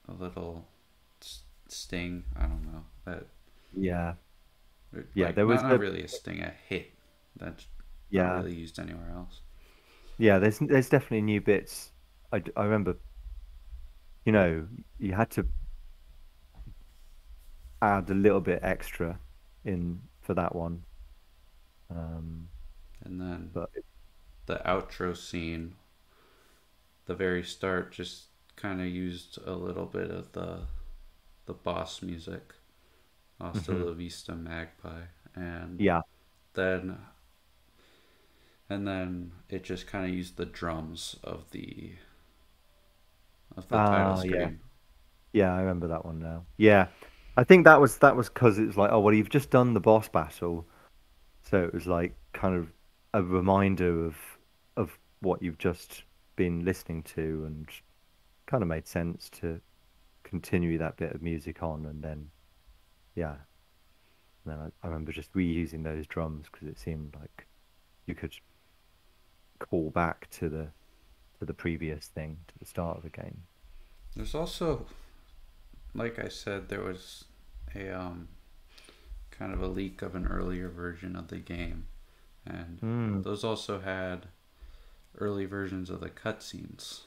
a little sting. I don't know that. yeah or, Yeah, there was not, not really a sting, a hit that's yeah really used anywhere else. Yeah, there's there's definitely new bits. I, I remember you know, you had to add a little bit extra in for that one. Um, And then but the outro scene, the very start, just kind of used a little bit of the the boss music, Hasta Mhm. La Vista Magpie, and yeah, then and then it just kind of used the drums of the of the title Ah, yeah. yeah, I remember that one now. Yeah, I think that was that was because it was like, oh well, you've just done the boss battle, so it was like kind of a reminder of of what you've just been listening to, and kind of made sense to continue that bit of music on, and then yeah, and then I, I remember just reusing those drums because it seemed like you could call back to the to the previous thing to the start of the game. There's also, like I said, there was a um, kind of a leak of an earlier version of the game, and Mm. those also had early versions of the cutscenes,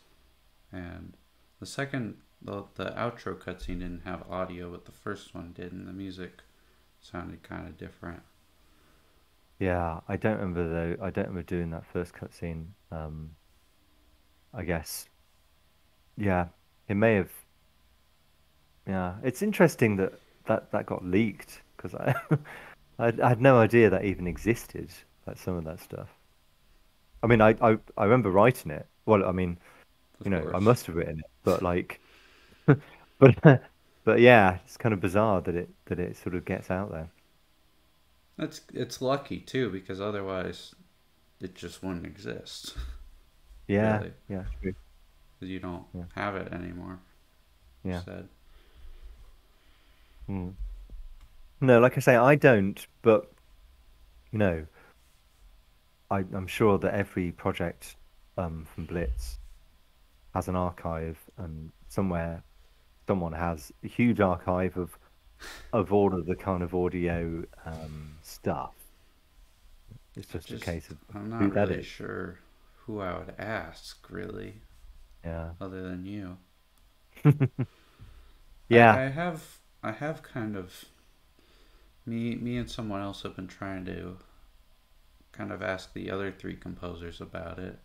and the second the the outro cutscene didn't have audio, but the first one did, and the music sounded kind of different. Yeah, I don't remember though. I don't remember doing that first cutscene. Um, I guess. Yeah, it may have. Yeah, it's interesting that that, that got leaked because I, I I had no idea that even existed. Like some of that stuff. I mean, I I, I remember writing it. Well, I mean, Of you know, I must have written it, but like, but but yeah, it's kind of bizarre that it that it sort of gets out there. That's it's lucky too because otherwise, it just wouldn't exist. Yeah, Really. yeah, you don't Yeah. have it anymore. Yeah. Mm. No, like I say, I don't, but you know, I, I'm sure that every project um, from Blitz has an archive, and somewhere someone has a huge archive of of all of the kind of audio um, stuff. It's just, Just- a case of I'm who not that really is. sure who I would ask really, Yeah, other than you. yeah, I, I have I have kind of me me and someone else have been trying to kind of ask the other three composers about it.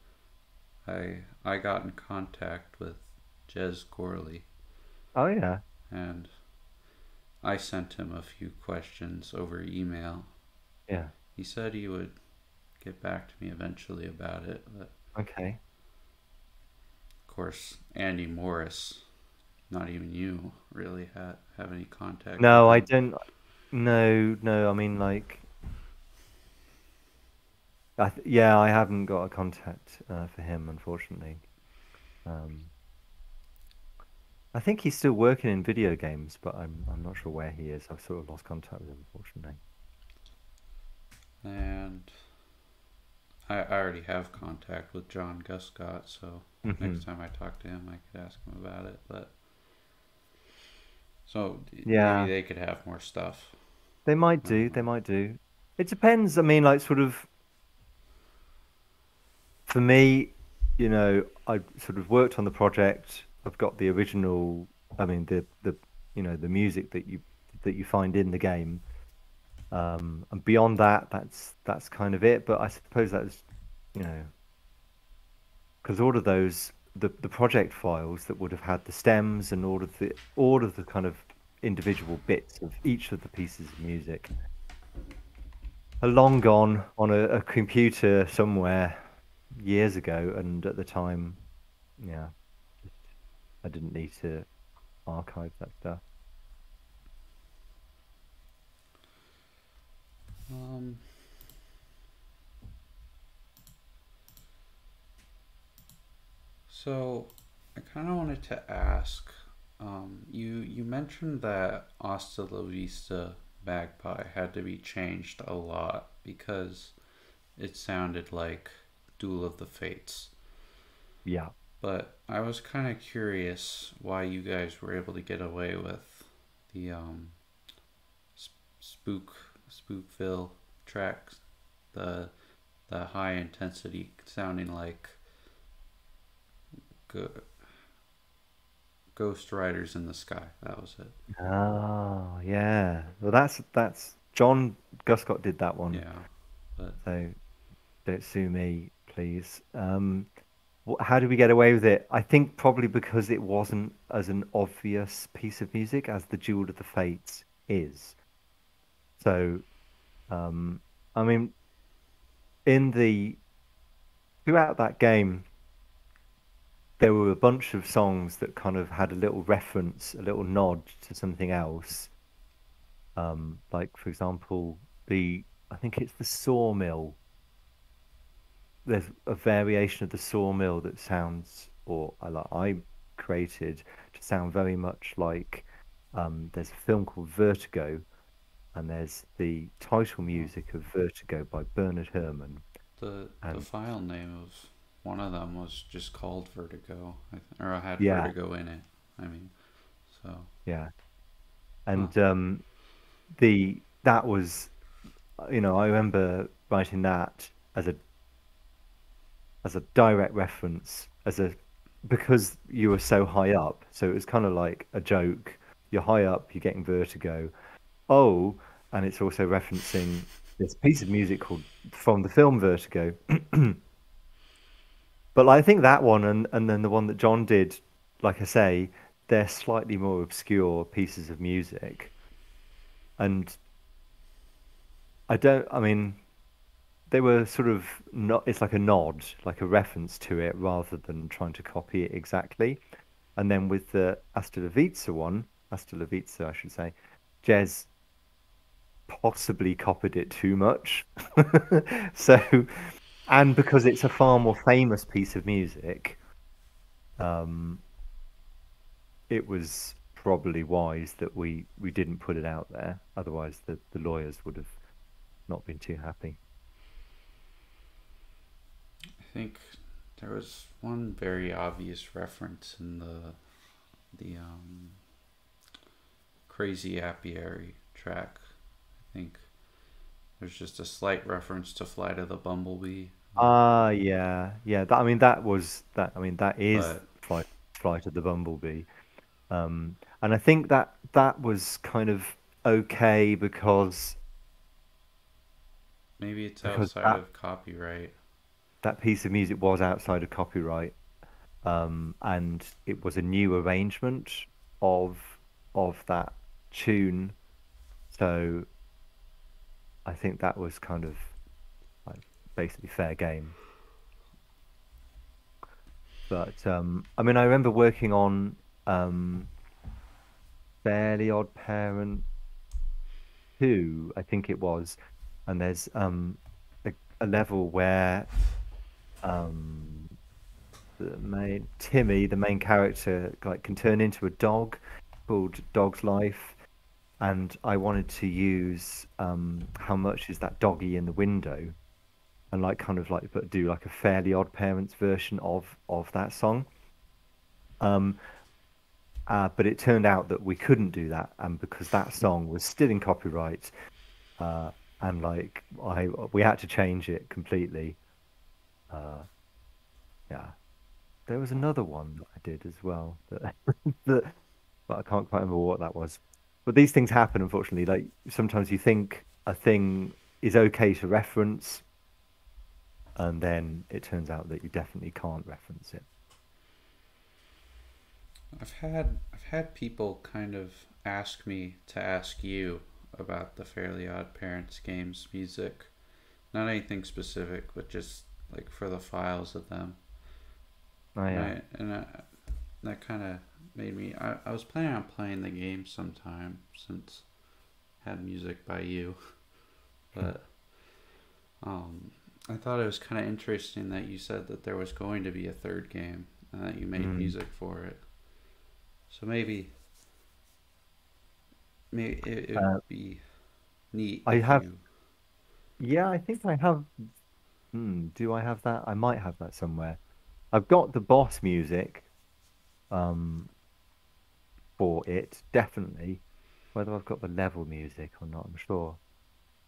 I I got in contact with Jez Gorley oh yeah, and I sent him a few questions over email. yeah. He said he would get back to me eventually about it, but Okay. of course Andy Morris, not even you really ha- have any contact. No, I don't. No, no. I mean, like, I th yeah, I haven't got a contact uh, for him, unfortunately. Um, I think he's still working in video games, but I'm I'm not sure where he is. I've sort of lost contact with him, unfortunately. And I, I already have contact with John Guscott, so Mhm. next time I talk to him, I could ask him about it. But so Yeah. maybe they could have more stuff. They might do. They might do. It depends. I mean, like, sort of. For me, you know, I sort of worked on the project. I've got the original. I mean, the the you know the music that you that you find in the game. Um, and beyond that, that's that's kind of it. But I suppose that's you know because all of those the the project files that would have had the stems and all of the all of the kind of individual bits of each of the pieces of music. Are long gone on a, a computer somewhere years ago and at the time yeah i didn't need to archive that stuff. Um, so I kind of wanted to ask. Um, you you mentioned that Hasta La Vista Magpie had to be changed a lot because it sounded like Duel of the Fates. yeah But I was kind of curious why you guys were able to get away with the um, sp- spook spookville tracks, the the high intensity sounding like G- Ghost Riders in the Sky. That was it. Oh, yeah. Well, that's that's John Guscott did that one. Yeah, but So don't sue me, please. Um, how did we get away with it? I think probably because it wasn't as an obvious piece of music as the Duel of the Fates is. So, um, I mean, in the throughout that game, there were a bunch of songs that kind of had a little reference, a little nod to something else. Um, like for example, the I think it's the sawmill. There's a variation of the sawmill that sounds, or I like I created to sound very much like. Um, there's a film called Vertigo, and there's the title music of Vertigo by Bernard Herrmann. the the file name of one of them was just called Vertigo, or I had yeah, Vertigo in it. I mean, so. Yeah, huh. and um, the that was, you know, I remember writing that as a as a direct reference as a because you were so high up so it was kind of like a joke. You're high up you're getting vertigo. Oh and it's also referencing this piece of music called from the film vertigo but like, i think that one and and then the one that john did like i say they're slightly more obscure pieces of music. And i don't i mean they were sort of not it's like a nod like a reference to it rather than trying to copy it exactly. And then with the Hasta La Vista one Hasta La Vista I should say Jez possibly copied it too much. So and because it's a far more famous piece of music um it was probably wise that we we didn't put it out there. Otherwise the the lawyers would have not been too happy. I think there was one very obvious reference in the the um, Crazy Apiary track. I think there's just a slight reference to Flight of the Bumblebee, Ah, yeah, yeah. That I mean, that was that. I mean, that is but Flight Flight of the Bumblebee. Um, and I think that that was kind of okay because maybe it's outside that of copyright. that piece of music was outside of copyright, um, and it was a new arrangement of of that tune. So I think that was kind of basically fair game. But um, I mean, I remember working on um, Fairly OddParent 2, I think it was, and there's um, a, a level where um, the main Timmy, the main character, like can turn into a dog called Dog's Life, and I wanted to use um, how much is that doggy in the window, and like kind of like but do like a Fairly OddParents version of of that song. Um, uh, but it turned out that we couldn't do that, and because that song was still in copyright, uh, and like I we had to change it completely. Uh, yeah, there was another one that I did as well that, that but I can't quite remember what that was. But these things happen, unfortunately. Like sometimes you think a thing is okay to reference, and then it turns out that you definitely can't reference it. I've had I've had people kind of ask me to ask you about the Fairly OddParents games music. Not anything specific, but just like for the files of them. Oh yeah. Right, and I, that kind of made me. I, I was planning on playing the game sometime since I had music by you, but um, I thought it was kind of interesting that you said that there was going to be a third game and that you made Mm. music for it. So maybe, maybe it, it Uh, would be neat I have, you. yeah, I think I have. Hmm, do I have that? I might have that somewhere. I've got the boss music, um, for it, definitely. Whether I've got the level music or not, I'm sure.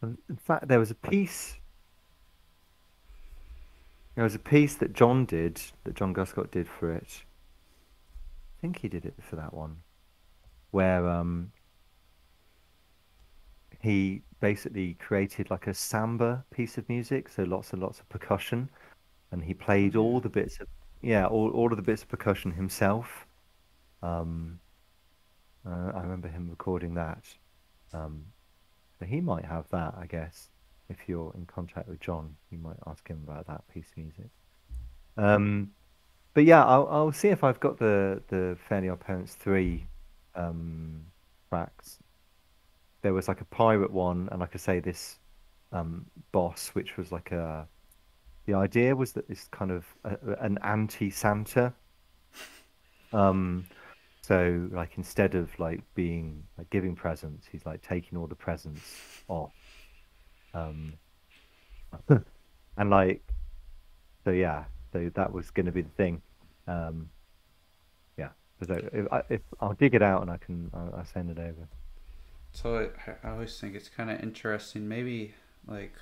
And in fact, there was a piece. There was a piece that John did, that John Guscott did for it. I think he did it for that one, where um, he basically created like a samba piece of music, so lots and lots of percussion, and he played all the bits of yeah, all all of the bits of percussion himself. Um, uh, I remember him recording that. Um, so he might have that, I guess. If you're in contact with John, you might ask him about that piece of music. Um, but yeah, I'll I'll see if I've got the the Fairly OddParents three um, tracks. There was like a pirate one, and like I say, this um, boss, which was like a. The idea was that this kind of uh, an anti-Santa. Um, so like instead of like being like giving presents, he's like taking all the presents off. Um, and like so yeah, so that was going to be the thing. Um, yeah. So if, I, if I'll dig it out and I can I'll, I'll send it over. So I, I always think it's kind of interesting. Maybe like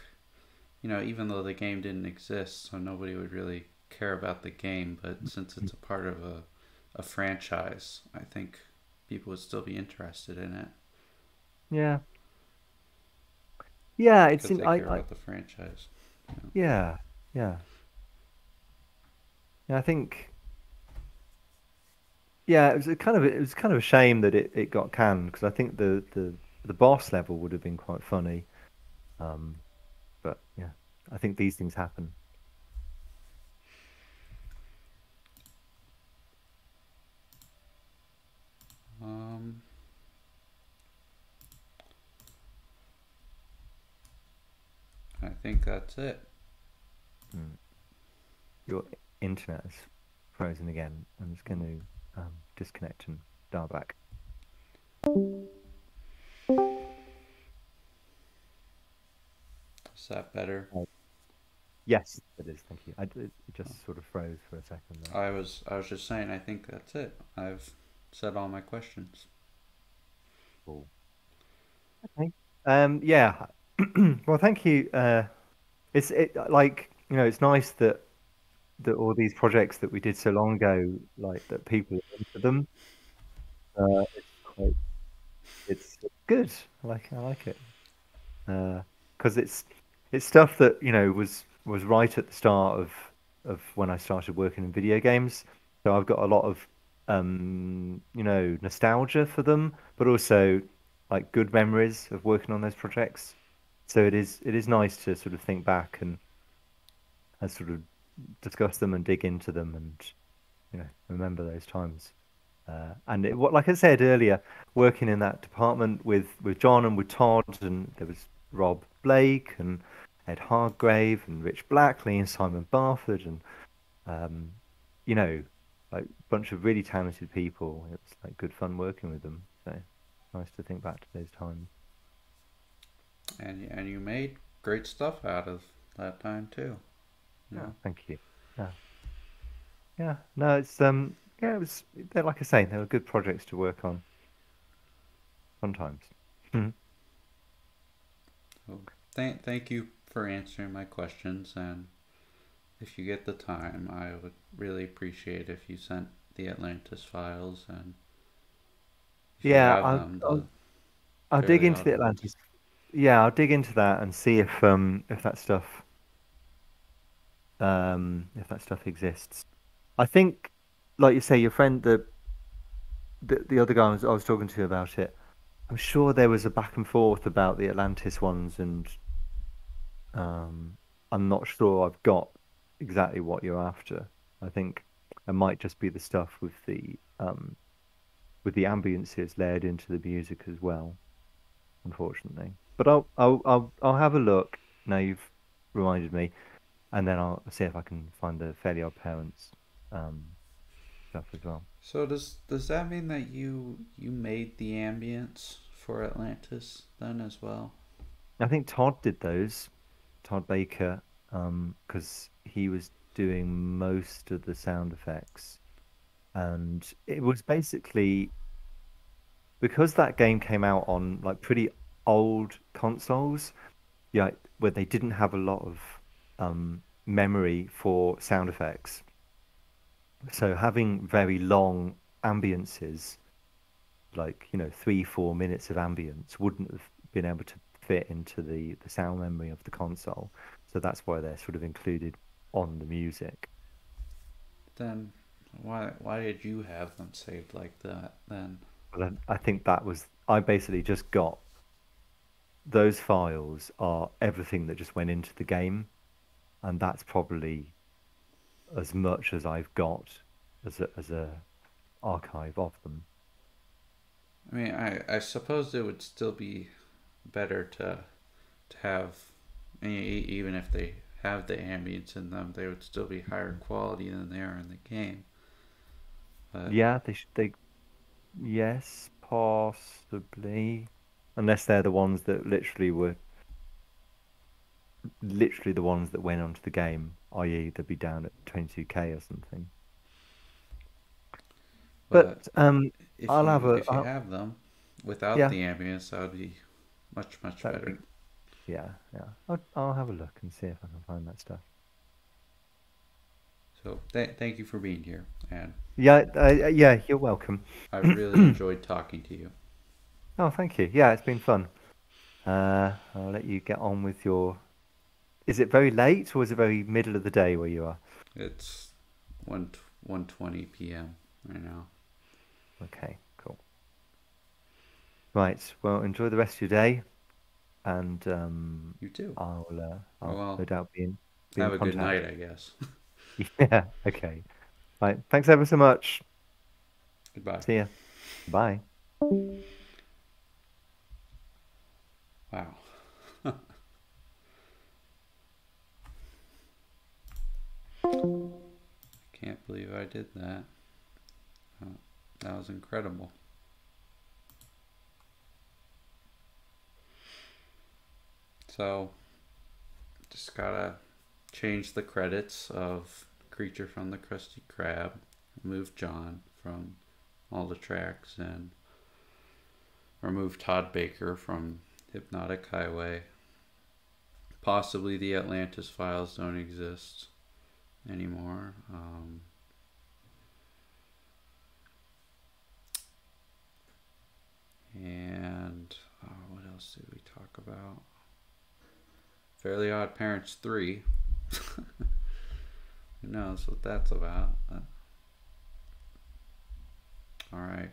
you know, even though the game didn't exist, so nobody would really care about the game, but since it's a part of a a franchise, I think people would still be interested in it Yeah. Yeah, it's in they I, care I about the franchise. Yeah. yeah, yeah. Yeah, I think yeah, it was a kind of it was kind of a shame that it, it got canned because I think the, the the boss level would have been quite funny. Um, but yeah, I think these things happen. Um, I think that's it. Mm. Your internet is frozen again. I'm just going to um, disconnect and dial back. Is that better? Oh, Yes, it is. Thank you. I, it it just sort of froze for a second there. I was I was just saying. I think that's it. I've said all my questions. Cool. Okay. Um, yeah. Well, thank you. Uh, it's it like you know, it's nice that that all these projects that we did so long ago, like that people are into them. Uh, it's quite, it's good. I like I like it. because it's it's stuff that you know was was right at the start of of when I started working in video games. So I've got a lot of um, you know nostalgia for them, but also like good memories of working on those projects. So it is it is nice to sort of think back and, and sort of discuss them and dig into them and you know remember those times. Uh, and it, what, like I said earlier, working in that department with, with John and with Todd, and there was Rob Blake and Ed Hargrave and Rich Blackley and Simon Barford, and um, you know, like a bunch of really talented people. It was like good fun working with them. So nice to think back to those times. And and you made great stuff out of that time too. Yeah, know? thank you. Yeah, yeah. No, it's um, yeah, it was. They're like I say, they were good projects to work on. Sometimes. So thank thank you for answering my questions. And if you get the time, I would really appreciate if you sent the Atlantis files and Yeah, I'll, I'll I'll dig into the. Atlantis. Yeah, I'll dig into that and see if um if that stuff um if that stuff exists. I think, like you say, your friend the the, the other guy I was, I was talking to about it. I'm sure there was a back and forth about the Atlantis ones, and um I'm not sure I've got exactly what you're after. I think it might just be the stuff with the um with the ambiences layered into the music as well unfortunately. But I'll I'll I'll I'll have a look. Now you've reminded me, and then I'll see if I can find the Fairly OddParents um, stuff as well. So does does that mean that you you made the ambience for Atlantis then as well? I think Todd did those, Todd Baker, because he was doing most of the sound effects, and it was basically because that game came out on like pretty old consoles, yeah, where they didn't have a lot of um, memory for sound effects. So having very long ambiences, like you know three four minutes of ambience, wouldn't have been able to fit into the the sound memory of the console. So that's why they're sort of included on the music. Then why why did you have them saved like that then? I, I think that was I basically just got those files are everything that just went into the game, and that's probably as much as I've got as a, as a archive of them. I mean, I, I suppose it would still be better to to have even if they have the ambience in them, they would still be higher quality than they are in the game. But Yeah, they should. They yes, possibly, unless they're the ones that literally were literally the ones that went onto the game, i.e., they'd be down at 22k or something. but But um, if I'll you have a if you I'll, have them without yeah, the ambience, that would be much much that would be better. yeah, yeah. I'll, I'll have a look and see if I can find that stuff. So th- thank you for being here, and Yeah, uh, yeah, you're welcome. I really enjoyed talking to you. Oh, thank you. Yeah, it's been fun. Uh, I'll let you get on with your. Is it very late or is it very middle of the day where you are? It's one one twenty p.m. right now. Okay, cool. Right. Well, enjoy the rest of your day, and um, You too. I'll uh, I'll no doubt be in be in have a good night, I guess. Yeah. Okay. Right. Thanks ever so much. Goodbye. See ya. Bye. Wow. I can't believe I did that. Oh, that was incredible. So, just gotta change the credits of Creature from the Krusty Krab, remove John from all the tracks, and remove Todd Baker from Hypnotic Highway. Possibly the Atlantis files don't exist anymore. Um, and uh, what else did we talk about? Fairly OddParents 3. Who knows what that's about? All right.